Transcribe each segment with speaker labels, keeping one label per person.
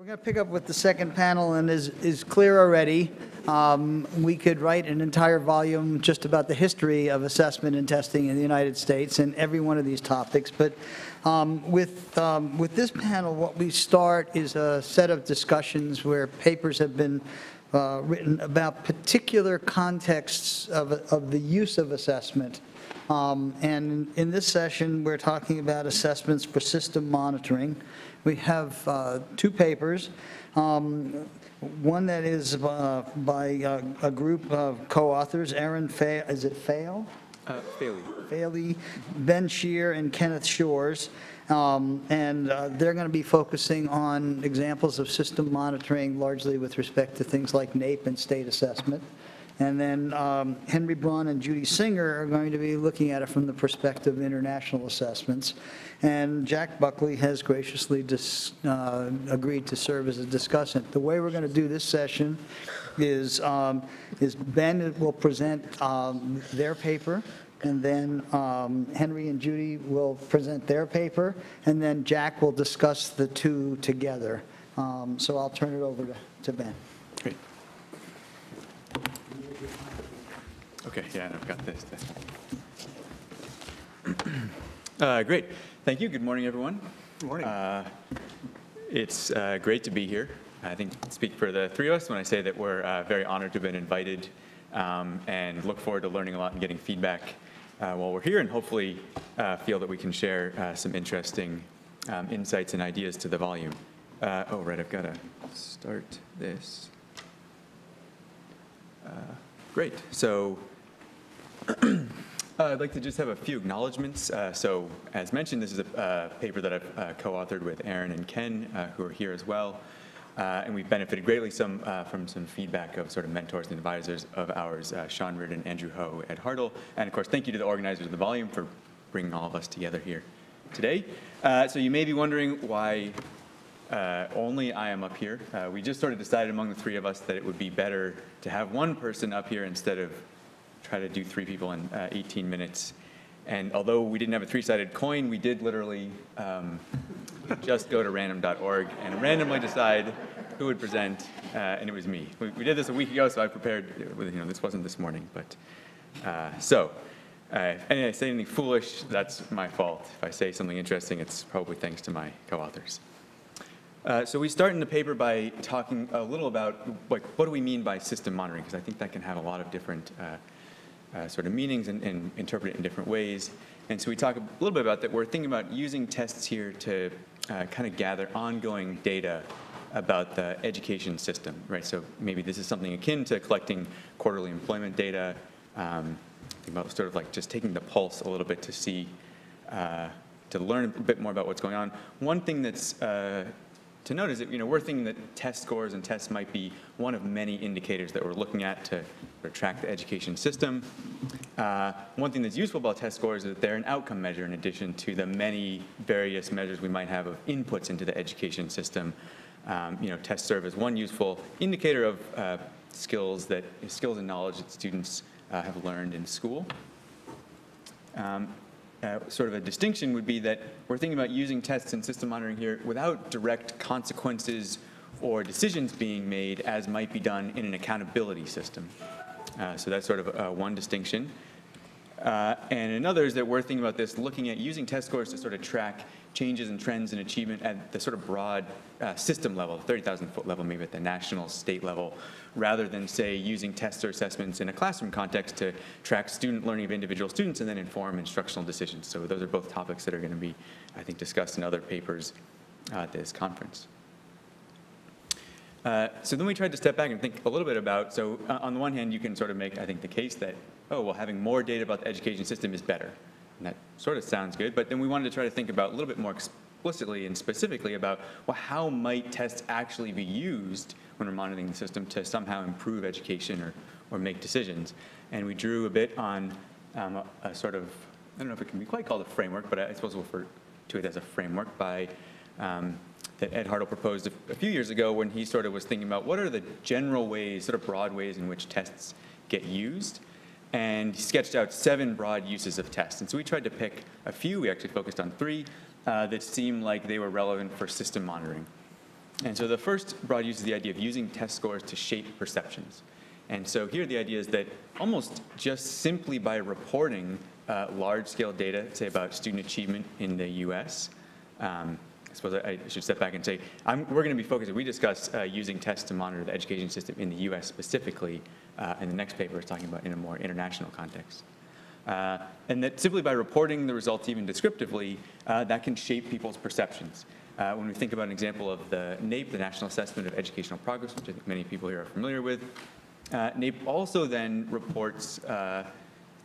Speaker 1: We're going to pick up with the second panel, and is, is clear already. Um, We could write an entire volume just about the history of assessment and testing in the United States and every one of these topics. But um, with, um, with this panel, what we start is a set of discussions where papers have been uh, written about particular contexts of, of the use of assessment. Um, And in this session, we're talking about assessments for system monitoring. We have uh, two papers. Um, One that is uh, by uh, a group of co-authors, Erin Fa, is it Fahle?
Speaker 2: Uh, Bailey.
Speaker 1: Bailey, Ben Shear, and Kenneth Shores. Um, And uh, they're going to be focusing on examples of system monitoring, largely with respect to things like NAEP and state assessment. And then um, Henry Braun and Judy Singer are going to be looking at it from the perspective of international assessments. And Jack Buckley has graciously dis- uh, agreed to serve as a discussant. The way we're going to do this session is, um, is Ben will present um, their paper, and then um, Henry and Judy will present their paper, and then Jack will discuss the two together. Um, So I'll turn it over to to Ben.
Speaker 2: Great. Okay, yeah, and I've got this. Uh, Great, thank you. Good morning, everyone. Good morning. It's uh, great to be here. I think I speak for the three of us when I say that we're uh, very honored to have been invited um, and look forward to learning a lot and getting feedback uh, while we're here and hopefully uh, feel that we can share uh, some interesting um, insights and ideas to the volume. Uh, Oh, right, I've got to start this. Uh, Great. So uh, I'd like to just have a few acknowledgements. Uh, So as mentioned, this is a uh, paper that I've uh, co-authored with Erin and Ken, uh, who are here as well. Uh, And we've benefited greatly some, from some feedback of sort of mentors and advisors of ours, Sean Reardon, Andrew Ho, Ed Haertel. And of course, thank you to the organizers of the volume for bringing all of us together here today. So you may be wondering why uh, only I am up here. Uh, We just sort of decided among the three of us that it would be better to have one person up here instead of try to do three people in uh, 18 minutes. And although we didn't have a three-sided coin, we did literally um, just go to random.org and randomly decide who would present, uh, and it was me. We we did this a week ago, so I prepared, uh, you know, this wasn't this morning, but, uh, so, uh, if I say anything foolish, that's my fault. If I say something interesting, it's probably thanks to my co-authors. Uh, So we start in the paper by talking a little about, like, what do we mean by system monitoring? Because I think that can have a lot of different uh, sort of meanings and, and interpret it in different ways. And so we talk a little bit about that. We're thinking about using tests here to uh, kind of gather ongoing data about the education system, right? So maybe this is something akin to collecting quarterly employment data, um, about sort of like just taking the pulse a little bit to see, uh, to learn a bit more about what's going on. One thing that's uh, to note is that, you know, we're thinking that test scores and tests might be one of many indicators that we're looking at to track the education system. Uh, One thing that's useful about test scores is that they're an outcome measure in addition to the many various measures we might have of inputs into the education system. Um, You know, tests serve as one useful indicator of uh, skills that, skills and knowledge that students uh, have learned in school. Um, uh, Sort of a distinction would be that we're thinking about using tests and system monitoring here without direct consequences or decisions being made as might be done in an accountability system. Uh, So that's sort of uh, one distinction. Uh, And another is that we're thinking about this, looking at using test scores to sort of track changes and trends in achievement at the sort of broad uh, system level, 30,000 foot level, maybe at the national, state level, rather than, say, using tests or assessments in a classroom context to track student learning of individual students and then inform instructional decisions. So those are both topics that are going to be, I think, discussed in other papers uh, at this conference. Uh, So then we tried to step back and think a little bit about, so uh, on the one hand, you can sort of make, I think, the case that, oh, well, having more data about the education system is better. And that sort of sounds good, but then we wanted to try to think about a little bit more explicitly and specifically about, well, how might tests actually be used when we're monitoring the system to somehow improve education or, or make decisions? And we drew a bit on um, a, a sort of, I don't know if it can be quite called a framework, but I suppose we'll refer to it as a framework by um, that Ed Haertel proposed a, a few years ago when he sort of was thinking about what are the general ways, sort of broad ways in which tests get used. And sketched out seven broad uses of tests. And so we tried to pick a few. We actually focused on three uh, that seemed like they were relevant for system monitoring. And so the first broad use is the idea of using test scores to shape perceptions. And so here the idea is that almost just simply by reporting uh, large-scale data, say about student achievement in the U.S., um, I suppose I should step back and say, I'm, we're going to be focused, we discuss uh, using tests to monitor the education system in the U.S. specifically, uh, and the next paper is talking about in a more international context. Uh, and that simply by reporting the results even descriptively, uh, that can shape people's perceptions. Uh, when we think about an example of the NAEP, the National Assessment of Educational Progress, which I think many people here are familiar with, uh, NAEP also then reports uh,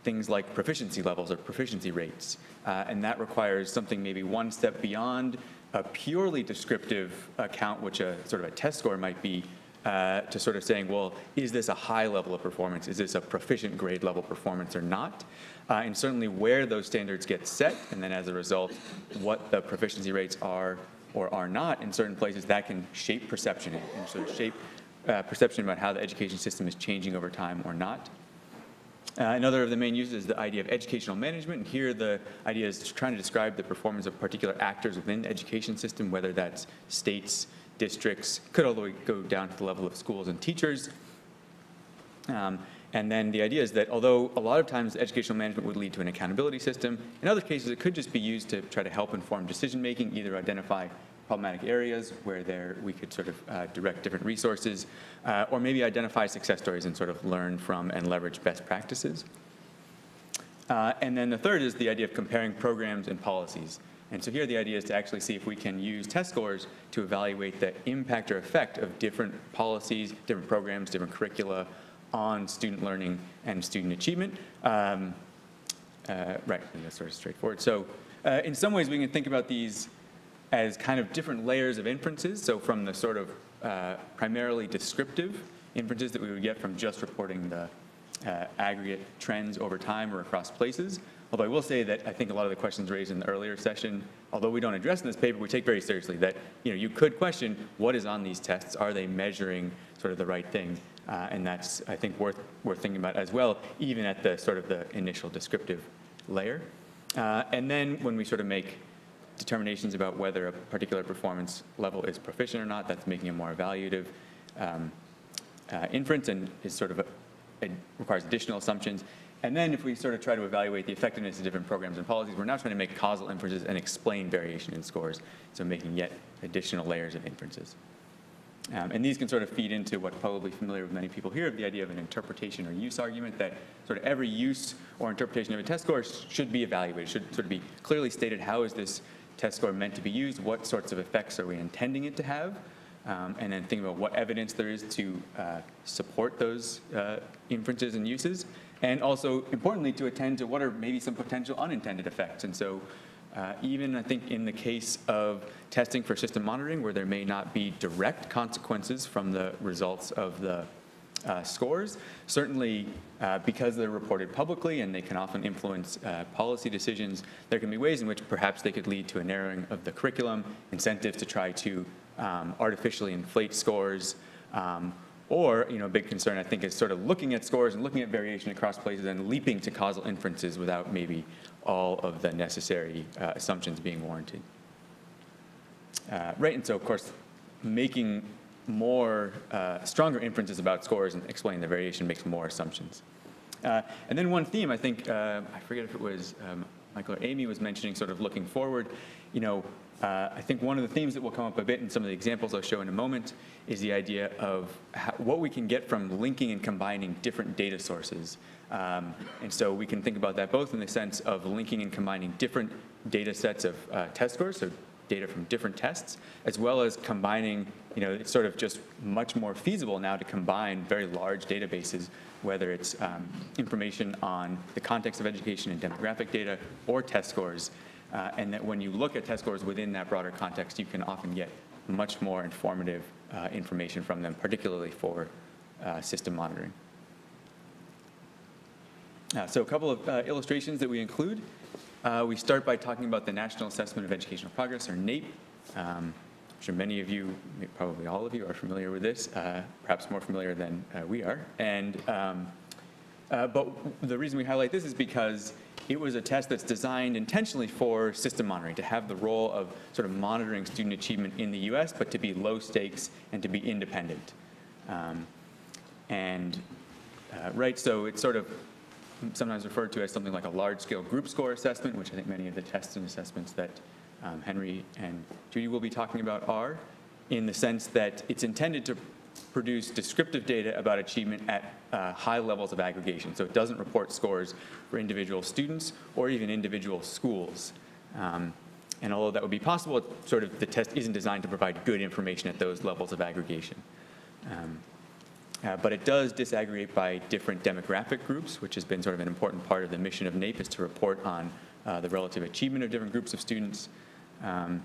Speaker 2: things like proficiency levels or proficiency rates. Uh, and that requires something maybe one step beyond a purely descriptive account, which a sort of a test score might be, uh, to sort of saying, well, is this a high level of performance? Is this a proficient grade level performance or not? Uh, and certainly where those standards get set, and then as a result, what the proficiency rates are or are not in certain places, that can shape perception and sort of shape uh, perception about how the education system is changing over time or not. Uh, another of the main uses is the idea of educational management. And here the idea is trying to describe the performance of particular actors within the education system, whether that's states, districts, could all the way go down to the level of schools and teachers. Um, and then the idea is that although a lot of times educational management would lead to an accountability system, in other cases it could just be used to try to help inform decision making, either identify problematic areas where there we could sort of uh, direct different resources, uh, or maybe identify success stories and sort of learn from and leverage best practices. Uh, and then the third is the idea of comparing programs and policies. And so here the idea is to actually see if we can use test scores to evaluate the impact or effect of different policies, different programs, different curricula on student learning and student achievement. Um, uh, right, that's sort of straightforward. So uh, in some ways we can think about these as kind of different layers of inferences. So from the sort of uh, primarily descriptive inferences that we would get from just reporting the uh, aggregate trends over time or across places. Although I will say that I think a lot of the questions raised in the earlier session, although we don't address in this paper, we take very seriously that you know you could question what is on these tests. Are they measuring sort of the right thing? Uh, and that's I think worth worth thinking about as well, even at the sort of the initial descriptive layer. Uh, and then when we sort of make determinations about whether a particular performance level is proficient or not. That's making a more evaluative um, uh, inference and is sort of a, it requires additional assumptions. And then if we sort of try to evaluate the effectiveness of different programs and policies, we're now trying to make causal inferences and explain variation in scores, so making yet additional layers of inferences. Um, and these can sort of feed into what's probably familiar with many people here, the idea of an interpretation or use argument, that sort of every use or interpretation of a test score should be evaluated, should sort of be clearly stated how is this test score meant to be used, what sorts of effects are we intending it to have, um, and then think about what evidence there is to uh, support those uh, inferences and uses, and also importantly to attend to what are maybe some potential unintended effects. And so uh, even I think in the case of testing for system monitoring where there may not be direct consequences from the results of the uh, scores. Certainly, uh, because they're reported publicly and they can often influence uh, policy decisions, there can be ways in which perhaps they could lead to a narrowing of the curriculum, incentives to try to um, artificially inflate scores, um, or, you know, a big concern, I think, is sort of looking at scores and looking at variation across places and leaping to causal inferences without maybe all of the necessary uh, assumptions being warranted. Uh, right, and so, of course, making more, uh, stronger inferences about scores and explaining the variation makes more assumptions. Uh, and then one theme, I think, uh, I forget if it was um, Michael or Amy was mentioning sort of looking forward, you know, uh, I think one of the themes that will come up a bit in some of the examples I'll show in a moment is the idea of how, what we can get from linking and combining different data sources. Um, and so we can think about that both in the sense of linking and combining different data sets of uh, test scores, so data from different tests, as well as combining, you know, it's sort of just much more feasible now to combine very large databases, whether it's um, information on the context of education and demographic data or test scores. Uh, and that when you look at test scores within that broader context, you can often get much more informative uh, information from them, particularly for uh, system monitoring. Uh, so a couple of uh, illustrations that we include. Uh, we start by talking about the National Assessment of Educational Progress, or NAEP. Um, I'm sure many of you, probably all of you, are familiar with this, perhaps more familiar than we are. And um, but the reason we highlight this is because it was a test that's designed intentionally for system monitoring, to have the role of sort of monitoring student achievement in the US, but to be low stakes and to be independent. Um, and, uh, right, so it's sort of sometimes referred to as something like a large-scale group score assessment, which I think many of the tests and assessments that um, Henry and Judy will be talking about are, in the sense that it's intended to produce descriptive data about achievement at uh, high levels of aggregation. So it doesn't report scores for individual students or even individual schools. Um, and although that would be possible, sort of the test isn't designed to provide good information at those levels of aggregation. Um, uh, but it does disaggregate by different demographic groups, which has been sort of an important part of the mission of NAEP is to report on uh, the relative achievement of different groups of students. Um,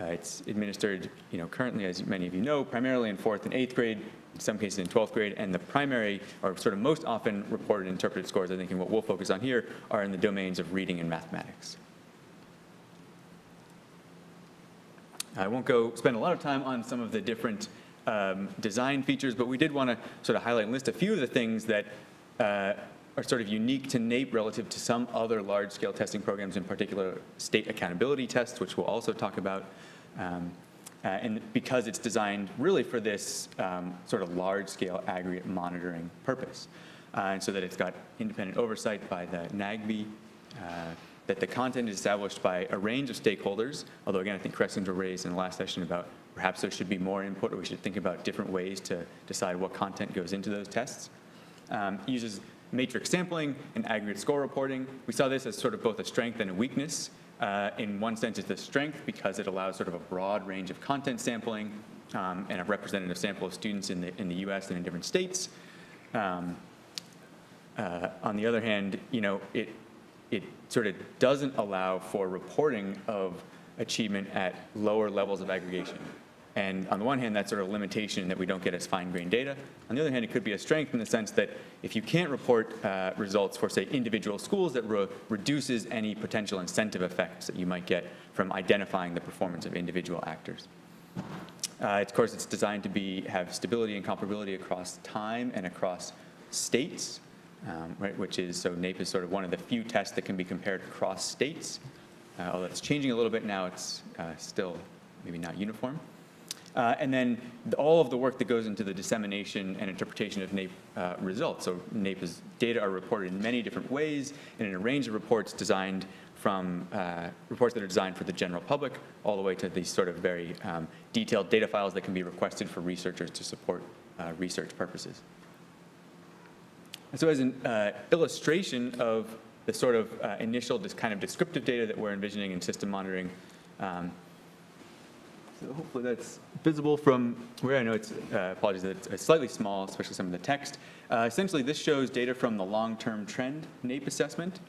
Speaker 2: uh, it's administered, you know, currently, as many of you know, primarily in fourth and eighth grade, in some cases in 12th grade, and the primary, or sort of most often reported interpreted scores, I think, and what we'll focus on here, are in the domains of reading and mathematics. I won't go spend a lot of time on some of the different um, design features, but we did want to sort of highlight and list a few of the things that uh, are sort of unique to NAEP relative to some other large-scale testing programs, in particular state accountability tests, which we'll also talk about. Um, uh, and because it's designed really for this um, sort of large-scale aggregate monitoring purpose. Uh, and so that it's got independent oversight by the NAGB, uh, that the content is established by a range of stakeholders, although again, I think questions were raised in the last session about perhaps there should be more input or we should think about different ways to decide what content goes into those tests. Um, uses matrix sampling and aggregate score reporting. We saw this as sort of both a strength and a weakness. Uh, in one sense, it's a strength because it allows sort of a broad range of content sampling um, and a representative sample of students in the, in the US and in different states. Um, uh, on the other hand, you know, it, it sort of doesn't allow for reporting of achievement at lower levels of aggregation. And on the one hand, that's sort of a limitation that we don't get as fine-grained data. On the other hand, it could be a strength in the sense that if you can't report uh, results for, say, individual schools, that re reduces any potential incentive effects that you might get from identifying the performance of individual actors. Uh, of course, it's designed to be have stability and comparability across time and across states, um, right, which is, so NAEP is sort of one of the few tests that can be compared across states. Uh, although it's changing a little bit now, it's uh, still maybe not uniform. Uh, and then all of the work that goes into the dissemination and interpretation of NAEP uh, results. So NAEP's data are reported in many different ways and in a range of reports designed from uh, reports that are designed for the general public all the way to these sort of very um, detailed data files that can be requested for researchers to support uh, research purposes. so as an uh, illustration of the sort of uh, initial kind of descriptive data that we're envisioning in system monitoring, um, so hopefully that's visible from where I know it's, uh, apologies, it's slightly small, especially some of the text. Uh, essentially, this shows data from the long-term trend NAEP assessment.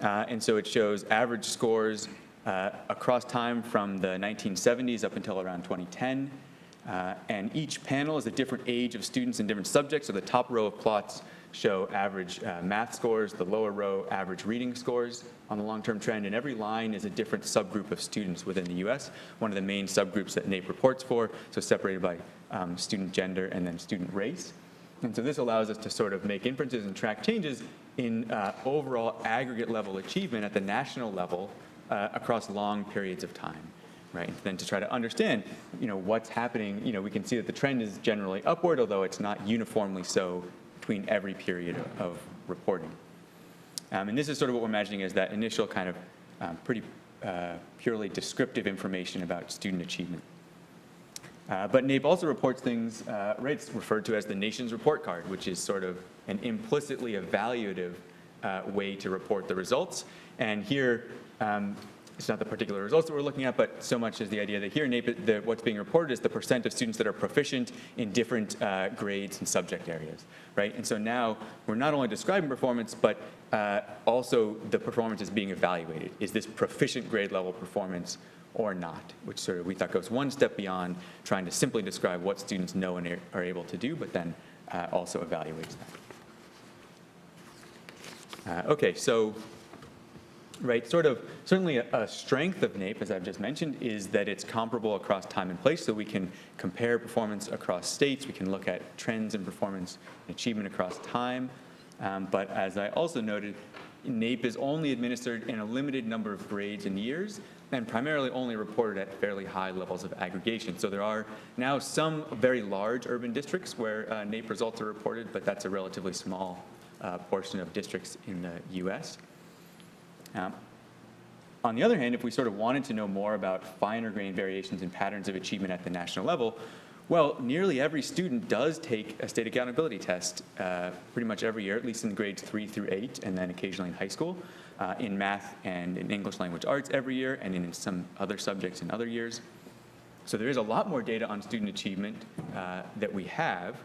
Speaker 2: Uh, and so it shows average scores uh, across time from the 1970s up until around 2010. Uh, and each panel is a different age of students in different subjects. So the top row of plots show average uh, math scores, the lower row average reading scores on the long-term trend, and every line is a different subgroup of students within the US, one of the main subgroups that NAEP reports for, so separated by um, student gender and then student race. And so this allows us to sort of make inferences and track changes in uh, overall aggregate level achievement at the national level uh, across long periods of time right? Then to try to understand, you know, what's happening, you know, we can see that the trend is generally upward, although it's not uniformly so between every period of reporting. Um, and this is sort of what we're imagining as that initial kind of um, pretty uh, purely descriptive information about student achievement. Uh, but NAEP also reports things, uh, it's referred to as the nation's report card, which is sort of an implicitly evaluative uh, way to report the results. And here, um, it's not the particular results that we're looking at, but so much is the idea that here the, what's being reported is the percent of students that are proficient in different uh, grades and subject areas, right? And so now we're not only describing performance, but uh, also the performance is being evaluated. Is this proficient grade level performance or not, which sort of we thought goes one step beyond trying to simply describe what students know and are able to do, but then uh, also evaluates that. Uh, okay, so right? Sort of, certainly a, a, strength of NAEP, as I've just mentioned, is that it's comparable across time and place, so we can compare performance across states, we can look at trends in performance and achievement across time. Um, but as I also noted, NAEP is only administered in a limited number of grades and years, and primarily only reported at fairly high levels of aggregation. So there are now some very large urban districts where uh, NAEP results are reported, but that's a relatively small uh, portion of districts in the US. Um, on the other hand, if we sort of wanted to know more about finer grained variations in patterns of achievement at the national level, well, nearly every student does take a state accountability test uh, pretty much every year, at least in grades three through eight, and then occasionally in high school, uh, in math and in English language arts every year, and in some other subjects in other years. So there is a lot more data on student achievement uh, that we have.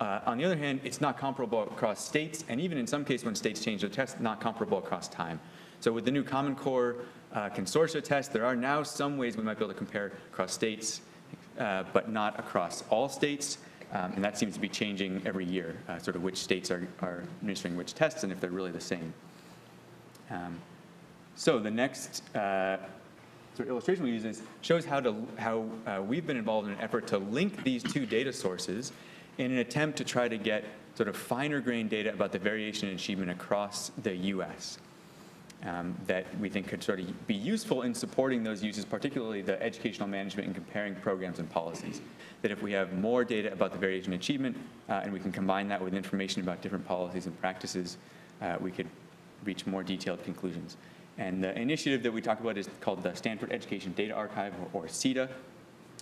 Speaker 2: Uh, on the other hand, it's not comparable across states, and even in some cases when states change their tests, not comparable across time. So with the new Common Core uh, consortia test, there are now some ways we might be able to compare across states, uh, but not across all states. Um, and that seems to be changing every year, uh, sort of which states are, are administering which tests and if they're really the same. Um, so the next uh, sort of illustration we use is shows how, to, how uh, we've been involved in an effort to link these two data sources in an attempt to try to get sort of finer grained data about the variation in achievement across the US um, that we think could sort of be useful in supporting those uses, particularly the educational management and comparing programs and policies. That if we have more data about the variation in achievement uh, and we can combine that with information about different policies and practices, uh, we could reach more detailed conclusions. And the initiative that we talked about is called the Stanford Education Data Archive, or, or SEDA.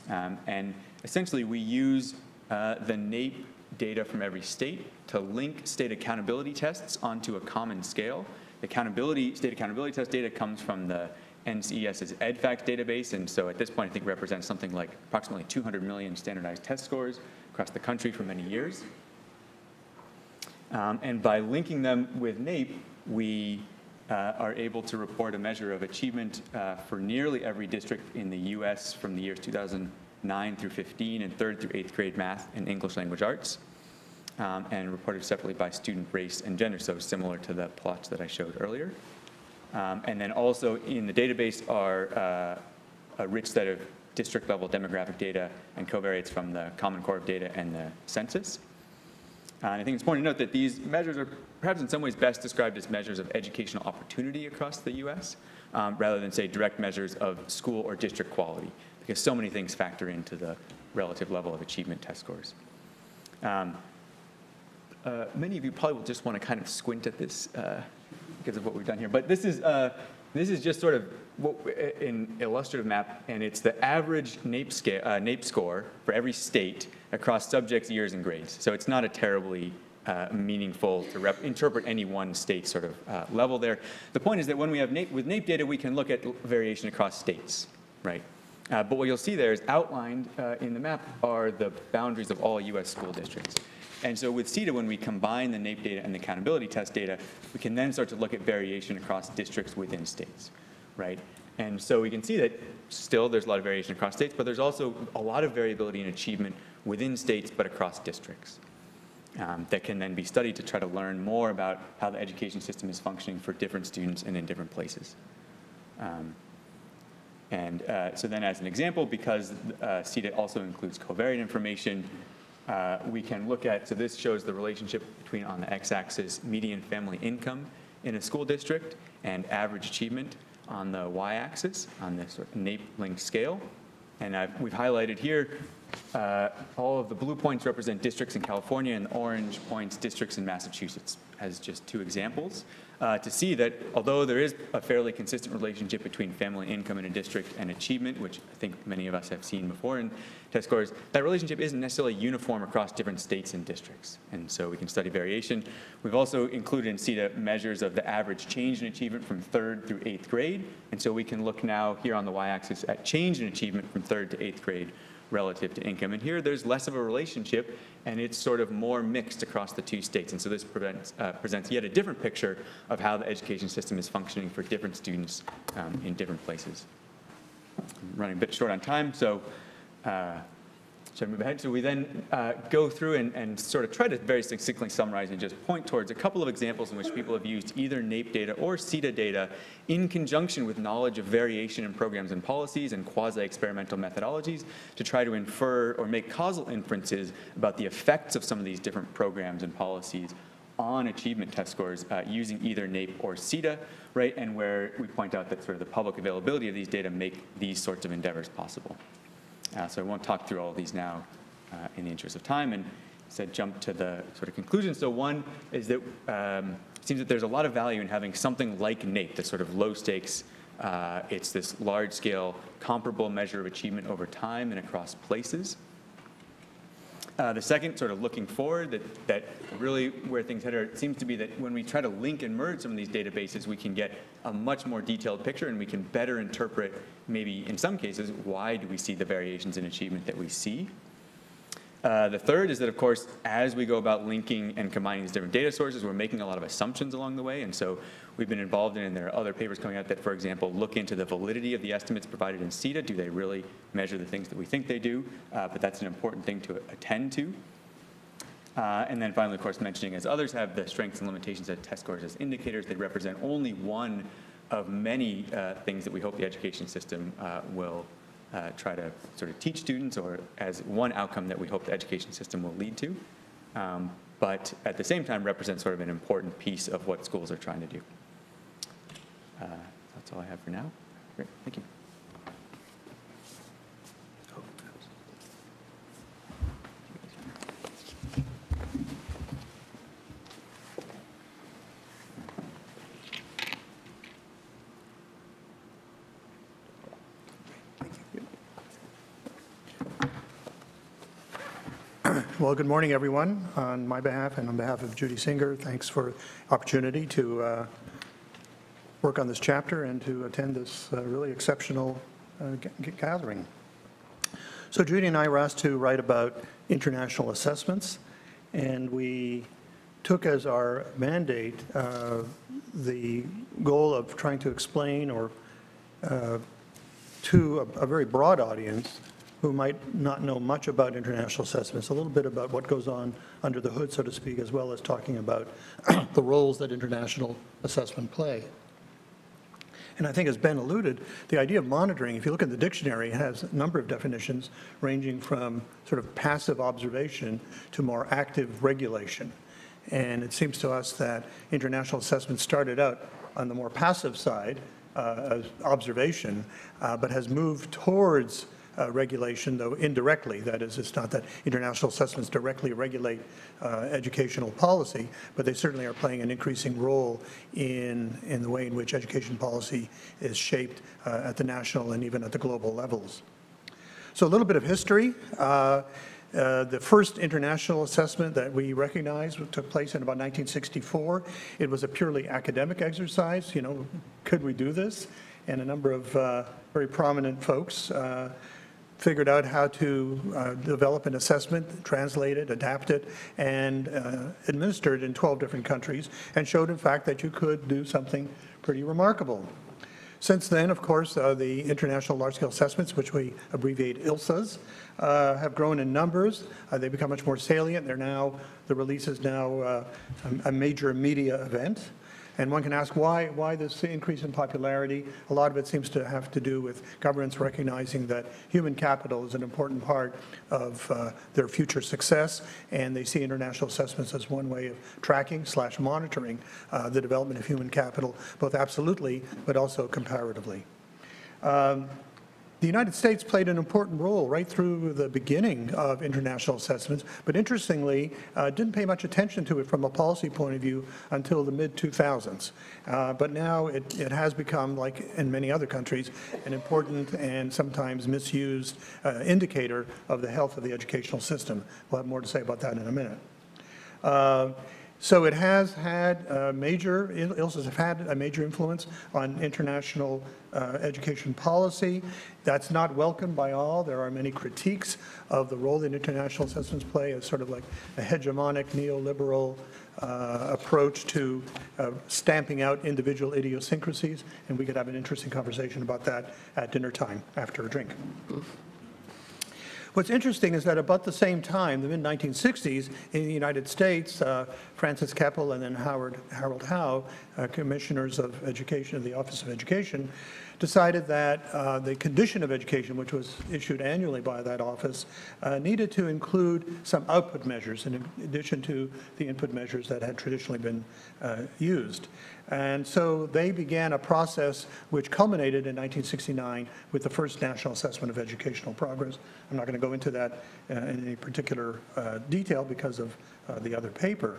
Speaker 2: Um, and essentially, we use uh, the NAEP data from every state to link state accountability tests onto a common scale. The accountability, state accountability test data comes from the NCES's EDFACT database, and so at this point, I think represents something like approximately 200 million standardized test scores across the country for many years. Um, and by linking them with NAEP, we uh, are able to report a measure of achievement uh, for nearly every district in the U.S. from the years 2009 through 15 and third through eighth grade math and English language arts, um, and reported separately by student race and gender, so similar to the plots that I showed earlier. Um, and then also in the database are uh, a rich set of district level demographic data and covariates from the Common Core of Data and the census. Uh, and I think it's important to note that these measures are perhaps in some ways best described as measures of educational opportunity across the U.S., um, rather than, say, direct measures of school or district quality, because so many things factor into the relative level of achievement test scores. Um, uh, many of you probably will just want to kind of squint at this uh, because of what we've done here. But this is, uh, this is just sort of an illustrative map, and it's the average NAEP, scale, uh, NAEP score for every state across subjects, years, and grades. So it's not a terribly uh, meaningful to interpret any one state sort of uh, level there. The point is that when we have NAEP, with NAEP data, we can look at variation across states, right? But what you'll see there is outlined in the map are the boundaries of all U.S. school districts. And so with SEDA, when we combine the NAEP data and the accountability test data, we can then start to look at variation across districts within states, right? And so we can see that still there's a lot of variation across states, but there's also a lot of variability in achievement within states, but across districts. Um, that can then be studied to try to learn more about how the education system is functioning for different students and in different places. Um, and uh, so then as an example, because uh, SEDA also includes covariate information, uh, we can look at, so this shows the relationship between on the x-axis median family income in a school district and average achievement on the y-axis on this sort of NAEP linked scale. And I've, we've highlighted here uh, all of the blue points represent districts in California and the orange points districts in Massachusetts as just two examples uh, to see that although there is a fairly consistent relationship between family income in a district and achievement, which I think many of us have seen before in test scores, that relationship isn't necessarily uniform across different states and districts. And so we can study variation. We've also included in SEDA measures of the average change in achievement from third through eighth grade. And so we can look now here on the y-axis at change in achievement from third to eighth grade relative to income. And here there's less of a relationship and it's sort of more mixed across the two states. And so this prevents, uh, presents yet a different picture of how the education system is functioning for different students um, in different places. I'm running a bit short on time, so uh, I? So we then uh, go through and, and, sort of try to very succinctly summarize and just point towards a couple of examples in which people have used either NAEP data or SEDA data in conjunction with knowledge of variation in programs and policies and quasi-experimental methodologies to try to infer or make causal inferences about the effects of some of these different programs and policies on achievement test scores uh, using either NAEP or SEDA, right? And where we point out that sort of the public availability of these data make these sorts of endeavors possible. Uh, So I won't talk through all of these now uh, in the interest of time, and instead jump to the sort of conclusion. So one is that um, it seems that there's a lot of value in having something like NAEP, this sort of low stakes, uh, it's this large scale comparable measure of achievement over time and across places. Uh, The second, sort of looking forward, that, that really where things head are, it seems to be that when we try to link and merge some of these databases, we can get a much more detailed picture and we can better interpret, maybe in some cases, why do we see the variations in achievement that we see. Uh, The third is that, of course, as we go about linking and combining these different data sources, we're making a lot of assumptions along the way. And so we've been involved in, and there are other papers coming out that, for example, look into the validity of the estimates provided in SEDA. Do they really measure the things that we think they do? Uh, But that's an important thing to attend to. Uh, And then finally, of course, mentioning, as others have, the strengths and limitations of test scores as indicators. They represent only one of many uh, things that we hope the education system uh, will uh, try to sort of teach students, or as one outcome that we hope the education system will lead to. Um, But at the same time, represent sort of an important piece of what schools are trying to do. Uh, That's all I have for now. Great, thank you.
Speaker 3: Well, good morning, everyone. On my behalf and on behalf of Judy Singer, thanks for opportunity to uh, work on this chapter and to attend this uh, really exceptional uh, gathering. So Judy and I were asked to write about international assessments, and we took as our mandate uh, the goal of trying to explain or uh, to a, a very broad audience who might not know much about international assessments, a little bit about what goes on under the hood, so to speak, as well as talking about the roles that international assessment play. And I think, as Ben alluded, the idea of monitoring, if you look at the dictionary, has a number of definitions ranging from sort of passive observation to more active regulation. And it seems to us that international assessment started out on the more passive side, uh, observation, uh, but has moved towards uh, regulation, though indirectly. That is, it's not that international assessments directly regulate uh, educational policy, but they certainly are playing an increasing role in, in the way in which education policy is shaped uh, at the national and even at the global levels. So a little bit of history. Uh, uh, The first international assessment that we recognize took place in about 1964. It was a purely academic exercise, you know, could we do this? And a number of uh, very prominent folks uh, figured out how to uh, develop an assessment, translate it, adapt it, and uh, administer it in 12 different countries, and showed, in fact, that you could do something pretty remarkable. Since then, of course, uh, the International Large-Scale Assessments, which we abbreviate ILSAs, uh, have grown in numbers. Uh, They become much more salient. They're now, the release is now uh, a major media event. And one can ask why, why this increase in popularity? A lot of it seems to have to do with governments recognizing that human capital is an important part of uh, their future success, and they see international assessments as one way of tracking slash monitoring uh, the development of human capital, both absolutely but also comparatively. Um, The United States played an important role right through the beginning of international assessments, but interestingly, uh, didn't pay much attention to it from a policy point of view until the mid-2000s. Uh, But now it, it has become, like in many other countries, an important and sometimes misused uh, indicator of the health of the educational system. We'll have more to say about that in a minute. Uh, So it has had a major, ILSAs have had a major influence on international uh, education policy. That's not welcomed by all. There are many critiques of the role that international assessments play as sort of like a hegemonic neoliberal uh, approach to uh, stamping out individual idiosyncrasies, and we could have an interesting conversation about that at dinner time after a drink. What's interesting is that about the same time, the mid-1960s, in the United States, uh, Francis Keppel and then Howard, Harold Howe, uh, commissioners of education of the Office of Education, decided that uh, the condition of education, which was issued annually by that office, uh, needed to include some output measures in addition to the input measures that had traditionally been uh, used. And so they began a process which culminated in 1969 with the first National Assessment of Educational Progress. I'm not going to go into that uh, in any particular uh, detail because of uh, the other paper.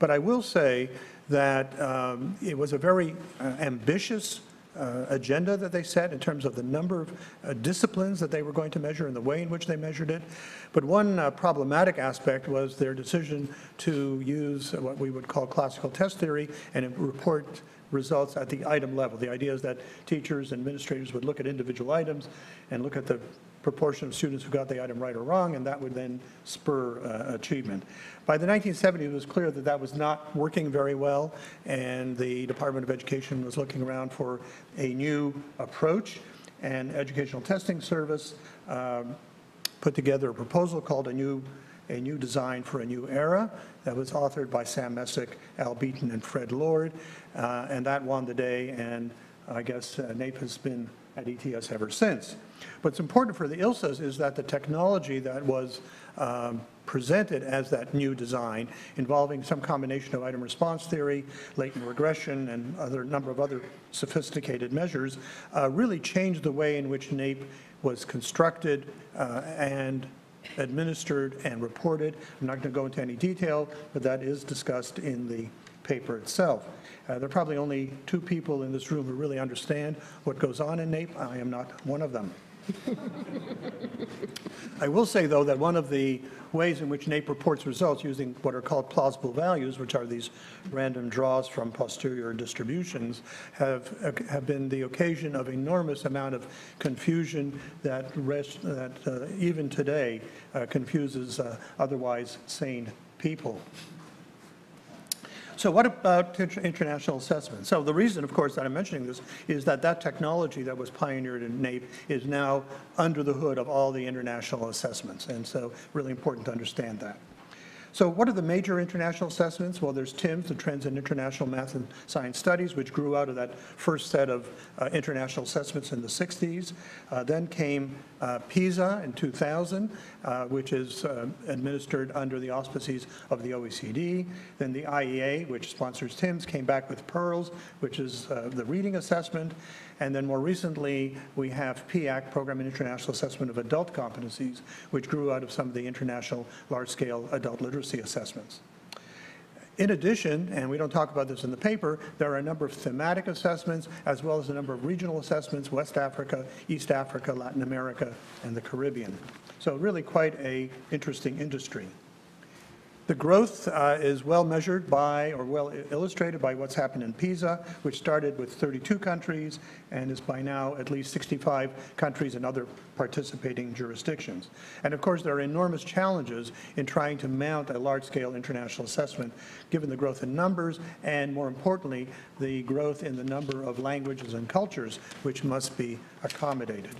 Speaker 3: But I will say that um, it was a very uh, ambitious uh, agenda that they set in terms of the number of uh, disciplines that they were going to measure and the way in which they measured it. But one uh, problematic aspect was their decision to use what we would call classical test theory and report results at the item level. The idea is that teachers and administrators would look at individual items and look at the proportion of students who got the item right or wrong, and that would then spur uh, achievement. By the 1970s, it was clear that that was not working very well, and the Department of Education was looking around for a new approach, and Educational Testing Service um, put together a proposal called a new, a new design for a new era that was authored by Sam Messick, Al Beaton, and Fred Lord, uh, and that won the day, and I guess uh, NAEP has been at ETS ever since. What's important for the ILSAs is that the technology that was um, presented as that new design involving some combination of item response theory, latent regression, and other number of other sophisticated measures uh, really changed the way in which NAEP was constructed uh, and administered and reported. I'm not going to go into any detail, but that is discussed in the paper itself. Uh, There are probably only two people in this room who really understand what goes on in NAEP. I am not one of them. I will say, though, that one of the ways in which NAEP reports results using what are called plausible values, which are these random draws from posterior distributions, have, have been the occasion of enormous amount of confusion that, rest, that uh, even today uh, confuses uh, otherwise sane people. So what about inter- international assessment? So the reason, of course, that I'm mentioning this is that that technology that was pioneered in NAEP is now under the hood of all the international assessments, and so really important to understand that. So what are the major international assessments? Well, there's TIMSS, the Trends in International Math and Science Studies, which grew out of that first set of uh, international assessments in the 60s. Uh, then came uh, PISA in 2000, uh, which is uh, administered under the auspices of the OECD. Then the IEA, which sponsors TIMSS, came back with PIRLS, which is uh, the reading assessment. And then more recently, we have PIAAC, Program in International Assessment of Adult Competencies, which grew out of some of the international large-scale adult literacy assessments. In addition, and we don't talk about this in the paper, there are a number of thematic assessments as well as a number of regional assessments, West Africa, East Africa, Latin America, and the Caribbean. So really quite a interesting industry. The growth uh, is well measured by, or well illustrated by what's happened in PISA, which started with 32 countries and is by now at least 65 countries and other participating jurisdictions. And of course, there are enormous challenges in trying to mount a large-scale international assessment, given the growth in numbers and, more importantly, the growth in the number of languages and cultures which must be accommodated.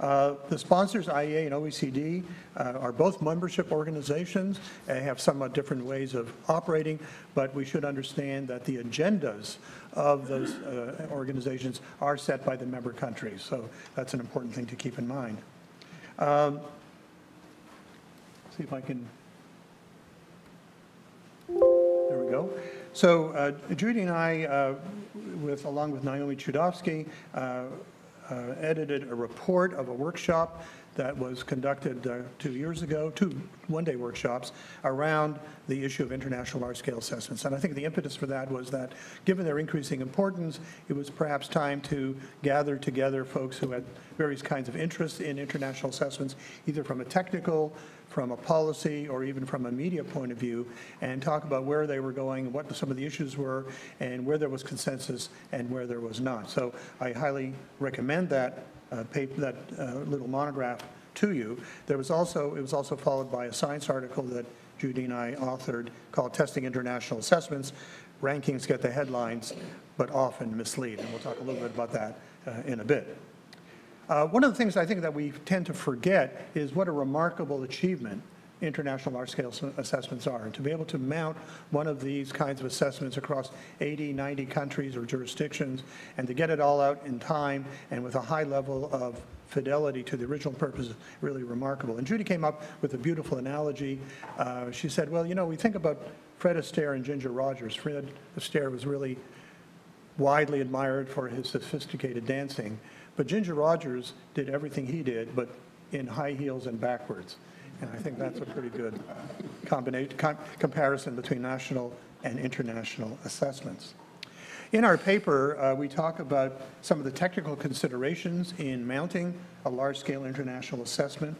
Speaker 3: Uh, The sponsors, IEA and OECD, uh, are both membership organizations. and have somewhat different ways of operating, but we should understand that the agendas of those uh, organizations are set by the member countries. So that's an important thing to keep in mind. Um, See if I can, there we go. So uh, Judy and I, uh, with, along with Naomi Chudowsky, uh, edited a report of a workshop that was conducted uh, two years ago, two one-day workshops around the issue of international large-scale assessments. And I think the impetus for that was that, given their increasing importance, it was perhaps time to gather together folks who had various kinds of interests in international assessments, either from a technical, from a policy, or even from a media point of view, and talk about where they were going, what some of the issues were, and where there was consensus and where there was not. So I highly recommend that uh, paper, that uh, little monograph to you. There was also, it was also followed by a science article that Judy and I authored called Testing International Assessments. Rankings get the headlines, but often mislead, and we'll talk a little bit about that uh, in a bit. Uh, One of the things I think that we tend to forget is what a remarkable achievement international large-scale assessments are. And to be able to mount one of these kinds of assessments across 80, 90 countries or jurisdictions, and to get it all out in time and with a high level of fidelity to the original purpose is really remarkable. And Judy came up with a beautiful analogy. Uh, She said, well, you know, we think about Fred Astaire and Ginger Rogers. Fred Astaire was really widely admired for his sophisticated dancing. But Ginger Rogers did everything he did, but in high heels and backwards. And I think that's a pretty good combination, comparison between national and international assessments. In our paper, uh, we talk about some of the technical considerations in mounting a large-scale international assessment.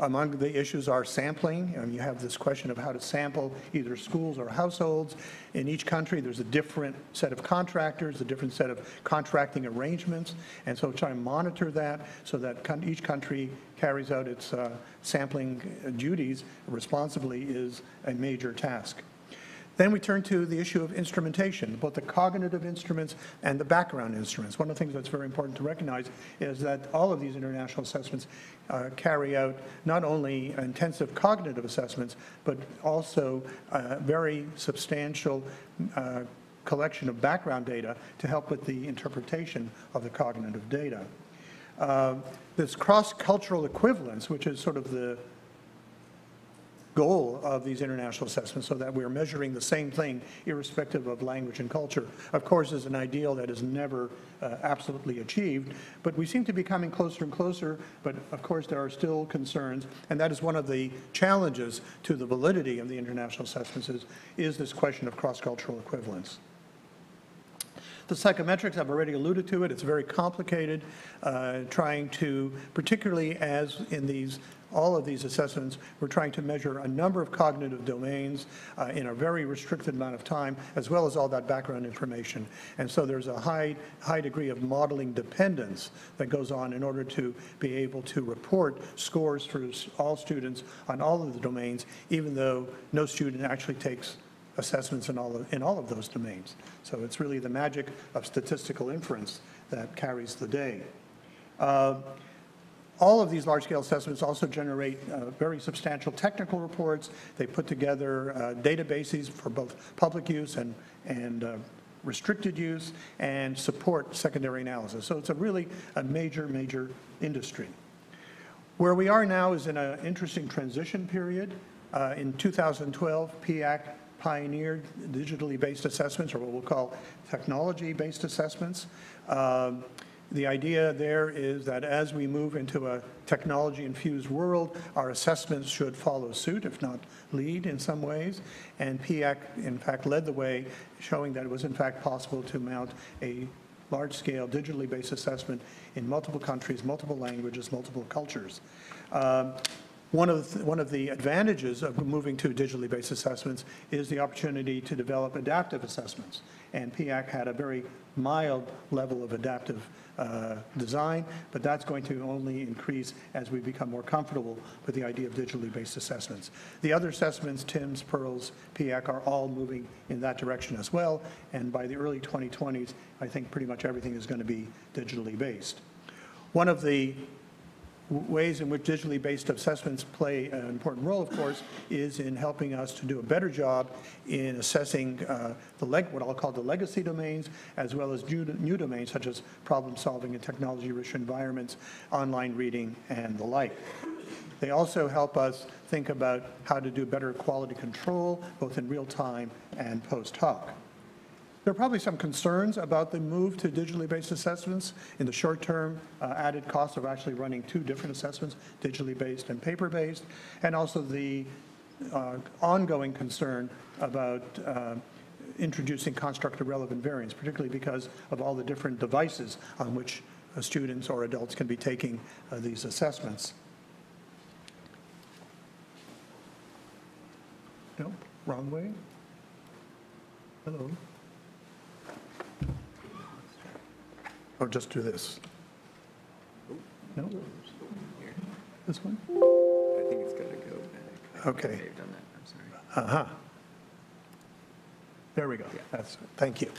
Speaker 3: Among the issues are sampling, and you have this question of how to sample either schools or households. In each country, there's a different set of contractors, a different set of contracting arrangements, and so try to monitor that so that each country carries out its uh, sampling duties responsibly is a major task. Then we turn to the issue of instrumentation, both the cognitive instruments and the background instruments. One of the things that's very important to recognize is that all of these international assessments uh, carry out not only intensive cognitive assessments, but also uh, very substantial uh, collection of background data to help with the interpretation of the cognitive data. Uh, This cross-cultural equivalence, which is sort of the goal of these international assessments so that we're measuring the same thing irrespective of language and culture. Of course, is an ideal that is never uh, absolutely achieved, but we seem to be coming closer and closer, but of course there are still concerns, and that is one of the challenges to the validity of the international assessments is, is this question of cross-cultural equivalence. The psychometrics, I've already alluded to it, it's very complicated, uh, trying to, particularly as in these, all of these assessments, we're trying to measure a number of cognitive domains uh, in a very restricted amount of time, as well as all that background information. And so there's a high, high degree of modeling dependence that goes on in order to be able to report scores for all students on all of the domains, even though no student actually takes assessments in all of, in all of those domains. So it's really the magic of statistical inference that carries the day. Uh, all of these large-scale assessments also generate uh, very substantial technical reports. They put together uh, databases for both public use and, and uh, restricted use and support secondary analysis. So it's a really a major, major industry. Where we are now is in an interesting transition period. Uh, In 2012, PIAAC pioneered digitally based assessments, or what we'll call technology-based assessments. Um, The idea there is that as we move into a technology-infused world, our assessments should follow suit, if not lead in some ways. And PIAAC, in fact, led the way, showing that it was in fact possible to mount a large-scale digitally based assessment in multiple countries, multiple languages, multiple cultures. Um, One of, the- one of the advantages of moving to digitally based assessments is the opportunity to develop adaptive assessments. And PIAAC had a very mild level of adaptive uh, design, but that's going to only increase as we become more comfortable with the idea of digitally based assessments. The other assessments, TIMSS, PIRLS, PIAAC, are all moving in that direction as well, and by the early 2020s, I think pretty much everything is going to be digitally based. One of the ways in which digitally based assessments play an important role, of course, is in helping us to do a better job in assessing uh, the leg, what I'll call the legacy domains, as well as new new domains such as problem-solving in technology-rich environments, online reading, and the like. They also help us think about how to do better quality control, both in real time and post hoc. There are probably some concerns about the move to digitally based assessments. In the short term, uh, added cost of actually running two different assessments, digitally based and paper-based, and also the uh, ongoing concern about uh, introducing constructor relevant variance, particularly because of all the different devices on which uh, students or adults can be taking uh, these assessments. No, wrong way? Hello? Or just do this? No? This one?
Speaker 2: I think it's to go back.
Speaker 3: Okay.
Speaker 2: Have done that, I'm sorry.
Speaker 3: Uh-huh. There we go. That's, thank you.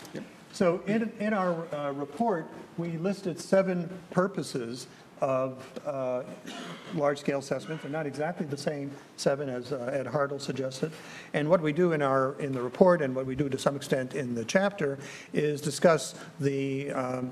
Speaker 3: So in, in our uh, report, we listed seven purposes of uh, large-scale assessments. They're not exactly the same seven as uh, Ed Haertel suggested. And what we do in our, in the report, and what we do to some extent in the chapter, is discuss the um,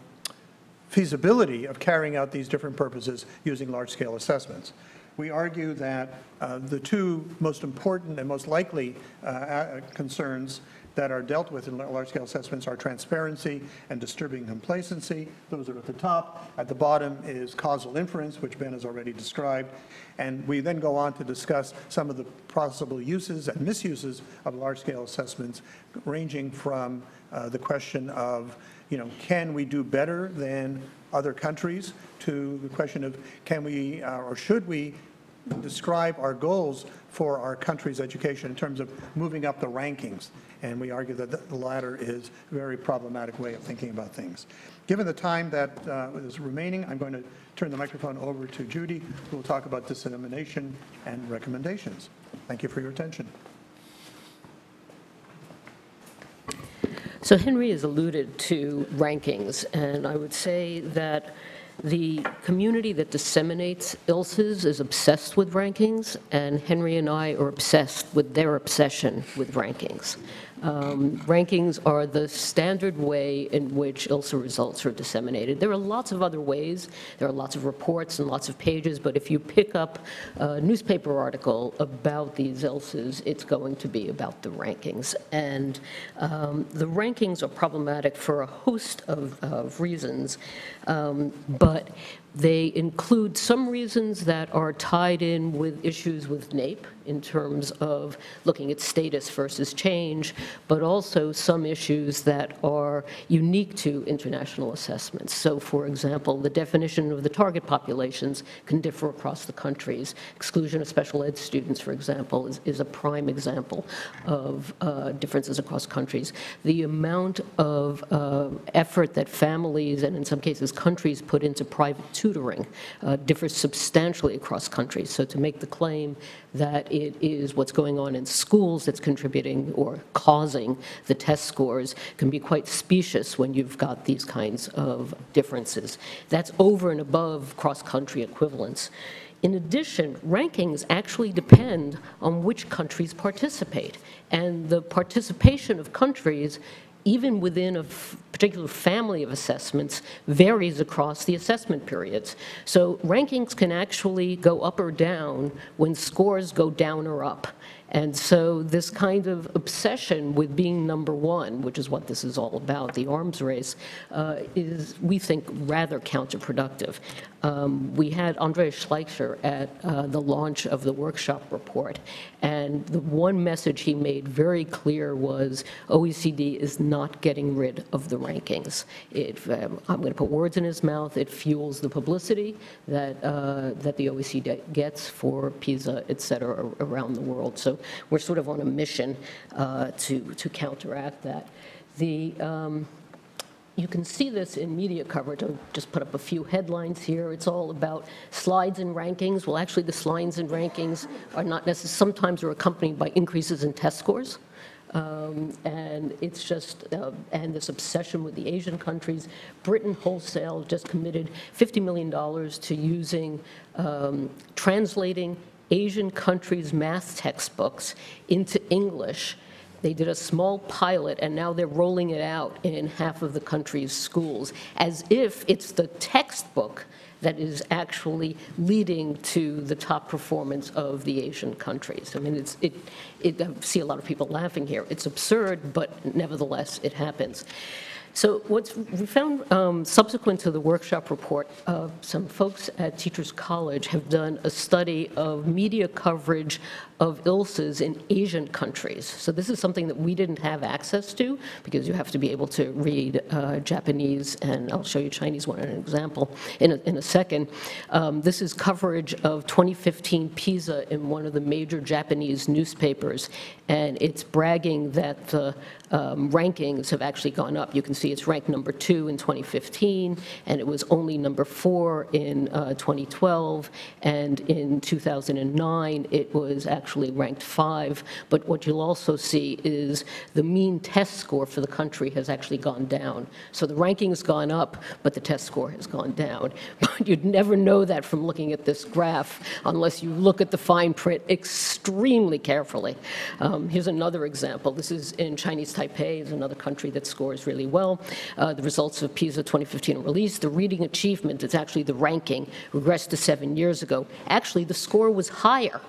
Speaker 3: feasibility of carrying out these different purposes using large-scale assessments. We argue that uh, the two most important and most likely uh, uh, concerns that are dealt with in large-scale assessments are transparency and disturbing complacency. Those are at the top. At the bottom is causal inference, which Ben has already described. And we then go on to discuss some of the possible uses and misuses of large-scale assessments, ranging from uh, the question of, you know, can we do better than other countries, to the question of, can we, uh, or should we describe our goals for our country's education in terms of moving up the rankings. And we argue that the latter is a very problematic way of thinking about things. Given the time that uh, is remaining, I'm going to turn the microphone over to Judy, who will talk about dissemination and recommendations. Thank you for your attention.
Speaker 4: So Henry has alluded to rankings, and I would say that the community that disseminates ILSAs is obsessed with rankings, and Henry and I are obsessed with their obsession with rankings. Um, Rankings are the standard way in which ILSA results are disseminated. There are lots of other ways. There are lots of reports and lots of pages, but if you pick up a newspaper article about these ILSAs, it's going to be about the rankings. And um, the rankings are problematic for a host of of reasons, Um, but they include some reasons that are tied in with issues with NAEP in terms of looking at status versus change, but also some issues that are unique to international assessments. So, for example, the definition of the target populations can differ across the countries. Exclusion of special ed students, for example, is, is a prime example of uh, differences across countries. The amount of uh, effort that families and in some cases countries put into private tutoring uh, differs substantially across countries. So to make the claim that it is what's going on in schools that's contributing or causing the test scores can be quite specious when you've got these kinds of differences. That's over and above cross-country equivalence. In addition, rankings actually depend on which countries participate. And the participation of countries even within a particular family of assessments, varies across the assessment periods. So rankings can actually go up or down when scores go down or up. And so this kind of obsession with being number one, which is what this is all about, the arms race, uh, is, we think, rather counterproductive. Um, We had Andreas Schleicher at uh, the launch of the workshop report, and the one message he made very clear was OECD is not getting rid of the rankings. It, um, I'm going to put words in his mouth, it fuels the publicity that, uh, that the OECD gets for PISA, et cetera, around the world. So we're sort of on a mission uh, to, to counteract that. The, um, you can see this in media coverage. I'll just put up a few headlines here. It's all about slides and rankings. Well, actually, the slides and rankings are not necessarily, sometimes are accompanied by increases in test scores. Um, And it's just, uh, and this obsession with the Asian countries. Britain wholesale just committed $50 million to using, um, translating Asian countries' math textbooks into English. They did a small pilot, and now they're rolling it out in half of the country's schools, as if it's the textbook that is actually leading to the top performance of the Asian countries. I mean, it's, it, it, I see a lot of people laughing here. It's absurd, but nevertheless, it happens. So what's, we found um, subsequent to the workshop report, uh, some folks at Teachers College have done a study of media coverage of ILSAs in Asian countries. So this is something that we didn't have access to because you have to be able to read uh, Japanese, and I'll show you Chinese one an example in a, in a second. Um, This is coverage of 2015 PISA in one of the major Japanese newspapers, and it's bragging that the um, rankings have actually gone up. You can see it's ranked number two in 2015, and it was only number four in uh, 2012, and in 2009, it was actually ranked five. But what you'll also see is the mean test score for the country has actually gone down. So the ranking's gone up, but the test score has gone down. But you'd never know that from looking at this graph unless you look at the fine print extremely carefully. Um, Here's another example. This is in Chinese Taipei, is another country that scores really well. Uh, The results of PISA 2015 are released. The reading achievement, it's actually the ranking, regressed to seven years ago. Actually, the score was higher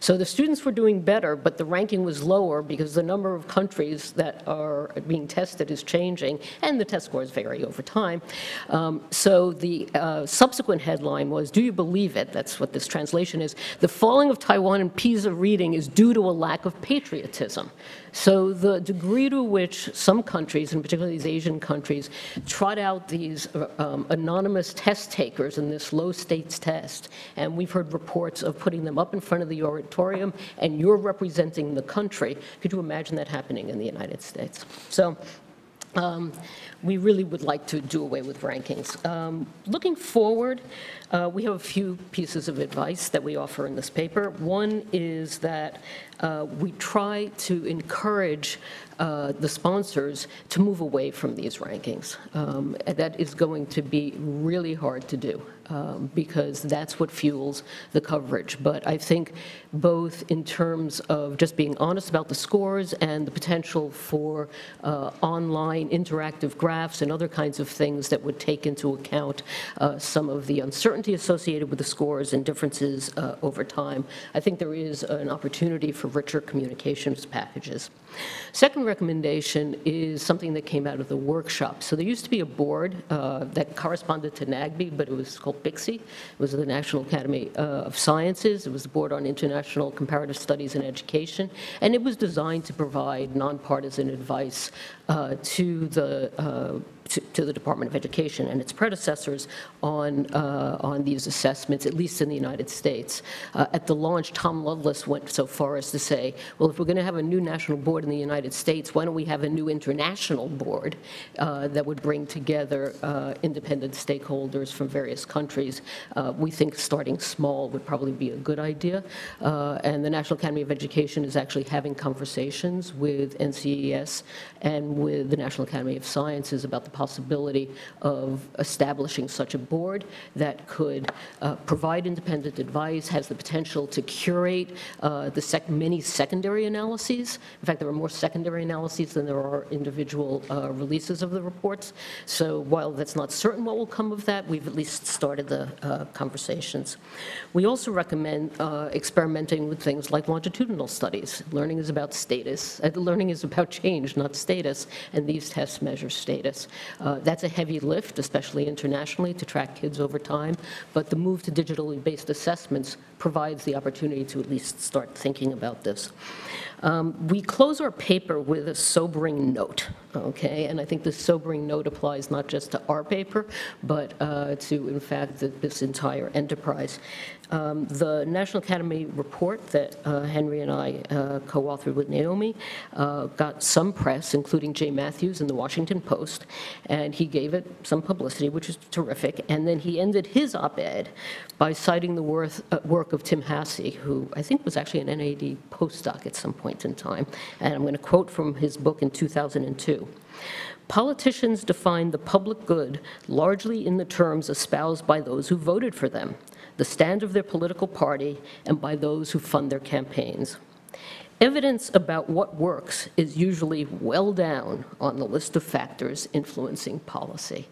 Speaker 4: so the students were doing better, but the ranking was lower because the number of countries that are being tested is changing, and the test scores vary over time. Um, So the uh, subsequent headline was, "Do you believe it?" That's what this translation is. "The falling of Taiwan in PISA reading is due to a lack of patriotism." So the degree to which some countries, and particularly these Asian countries, trot out these uh, um, anonymous test takers in this low stakes test, and we've heard reports of putting them up in front of the auditorium, and you're representing the country. Could you imagine that happening in the United States? So um, we really would like to do away with rankings. Um, Looking forward, uh, we have a few pieces of advice that we offer in this paper. One is that uh, we try to encourage uh, the sponsors to move away from these rankings. Um, That is going to be really hard to do um, because that's what fuels the coverage. But I think both in terms of just being honest about the scores and the potential for uh, online interactive graphs and other kinds of things that would take into account uh, some of the uncertainty associated with the scores and differences uh, over time, I think there is an opportunity for richer communications packages. Second recommendation is something that came out of the workshop. So there used to be a board uh, that corresponded to NAGB, but it was called BICSE. It was the National Academy uh, of Sciences. It was the Board on International Comparative Studies and Education, and it was designed to provide nonpartisan advice uh, to the uh, to to the Department of Education and its predecessors on, uh, on these assessments, at least in the United States. Uh, At the launch, Tom Loveless went so far as to say, well, if we're going to have a new national board in the United States, why don't we have a new international board uh, that would bring together uh, independent stakeholders from various countries? Uh, We think starting small would probably be a good idea. Uh, And the National Academy of Education is actually having conversations with NCES and with the National Academy of Sciences about the possibility of establishing such a board that could uh, provide independent advice, has the potential to curate uh, the sec- many secondary analyses. In fact, there are more secondary analyses than there are individual uh, releases of the reports. So while that's not certain what will come of that, we've at least started the uh, conversations. We also recommend uh, experimenting with things like longitudinal studies. Learning is about status. uh, Learning is about change, not status, and these tests measure status. Uh, That's a heavy lift, especially internationally, to track kids over time, but the move to digitally based assessments provides the opportunity to at least start thinking about this. Um, We close our paper with a sobering note, okay? And I think this sobering note applies not just to our paper, but uh, to, in fact, th- this entire enterprise. Um, The National Academy report that uh, Henry and I uh, co-authored with Naomi uh, got some press, including Jay Mathews in the Washington Post, and he gave it some publicity, which is terrific. And then he ended his op-ed by citing the worth- uh, work of Tim Hassey, who I think was actually an NAD postdoc at some point in time. And I'm going to quote from his book in 2002. Politicians define the public good largely in the terms espoused by those who voted for them, the stand of their political party, and by those who fund their campaigns. Evidence about what works is usually well down on the list of factors influencing policy.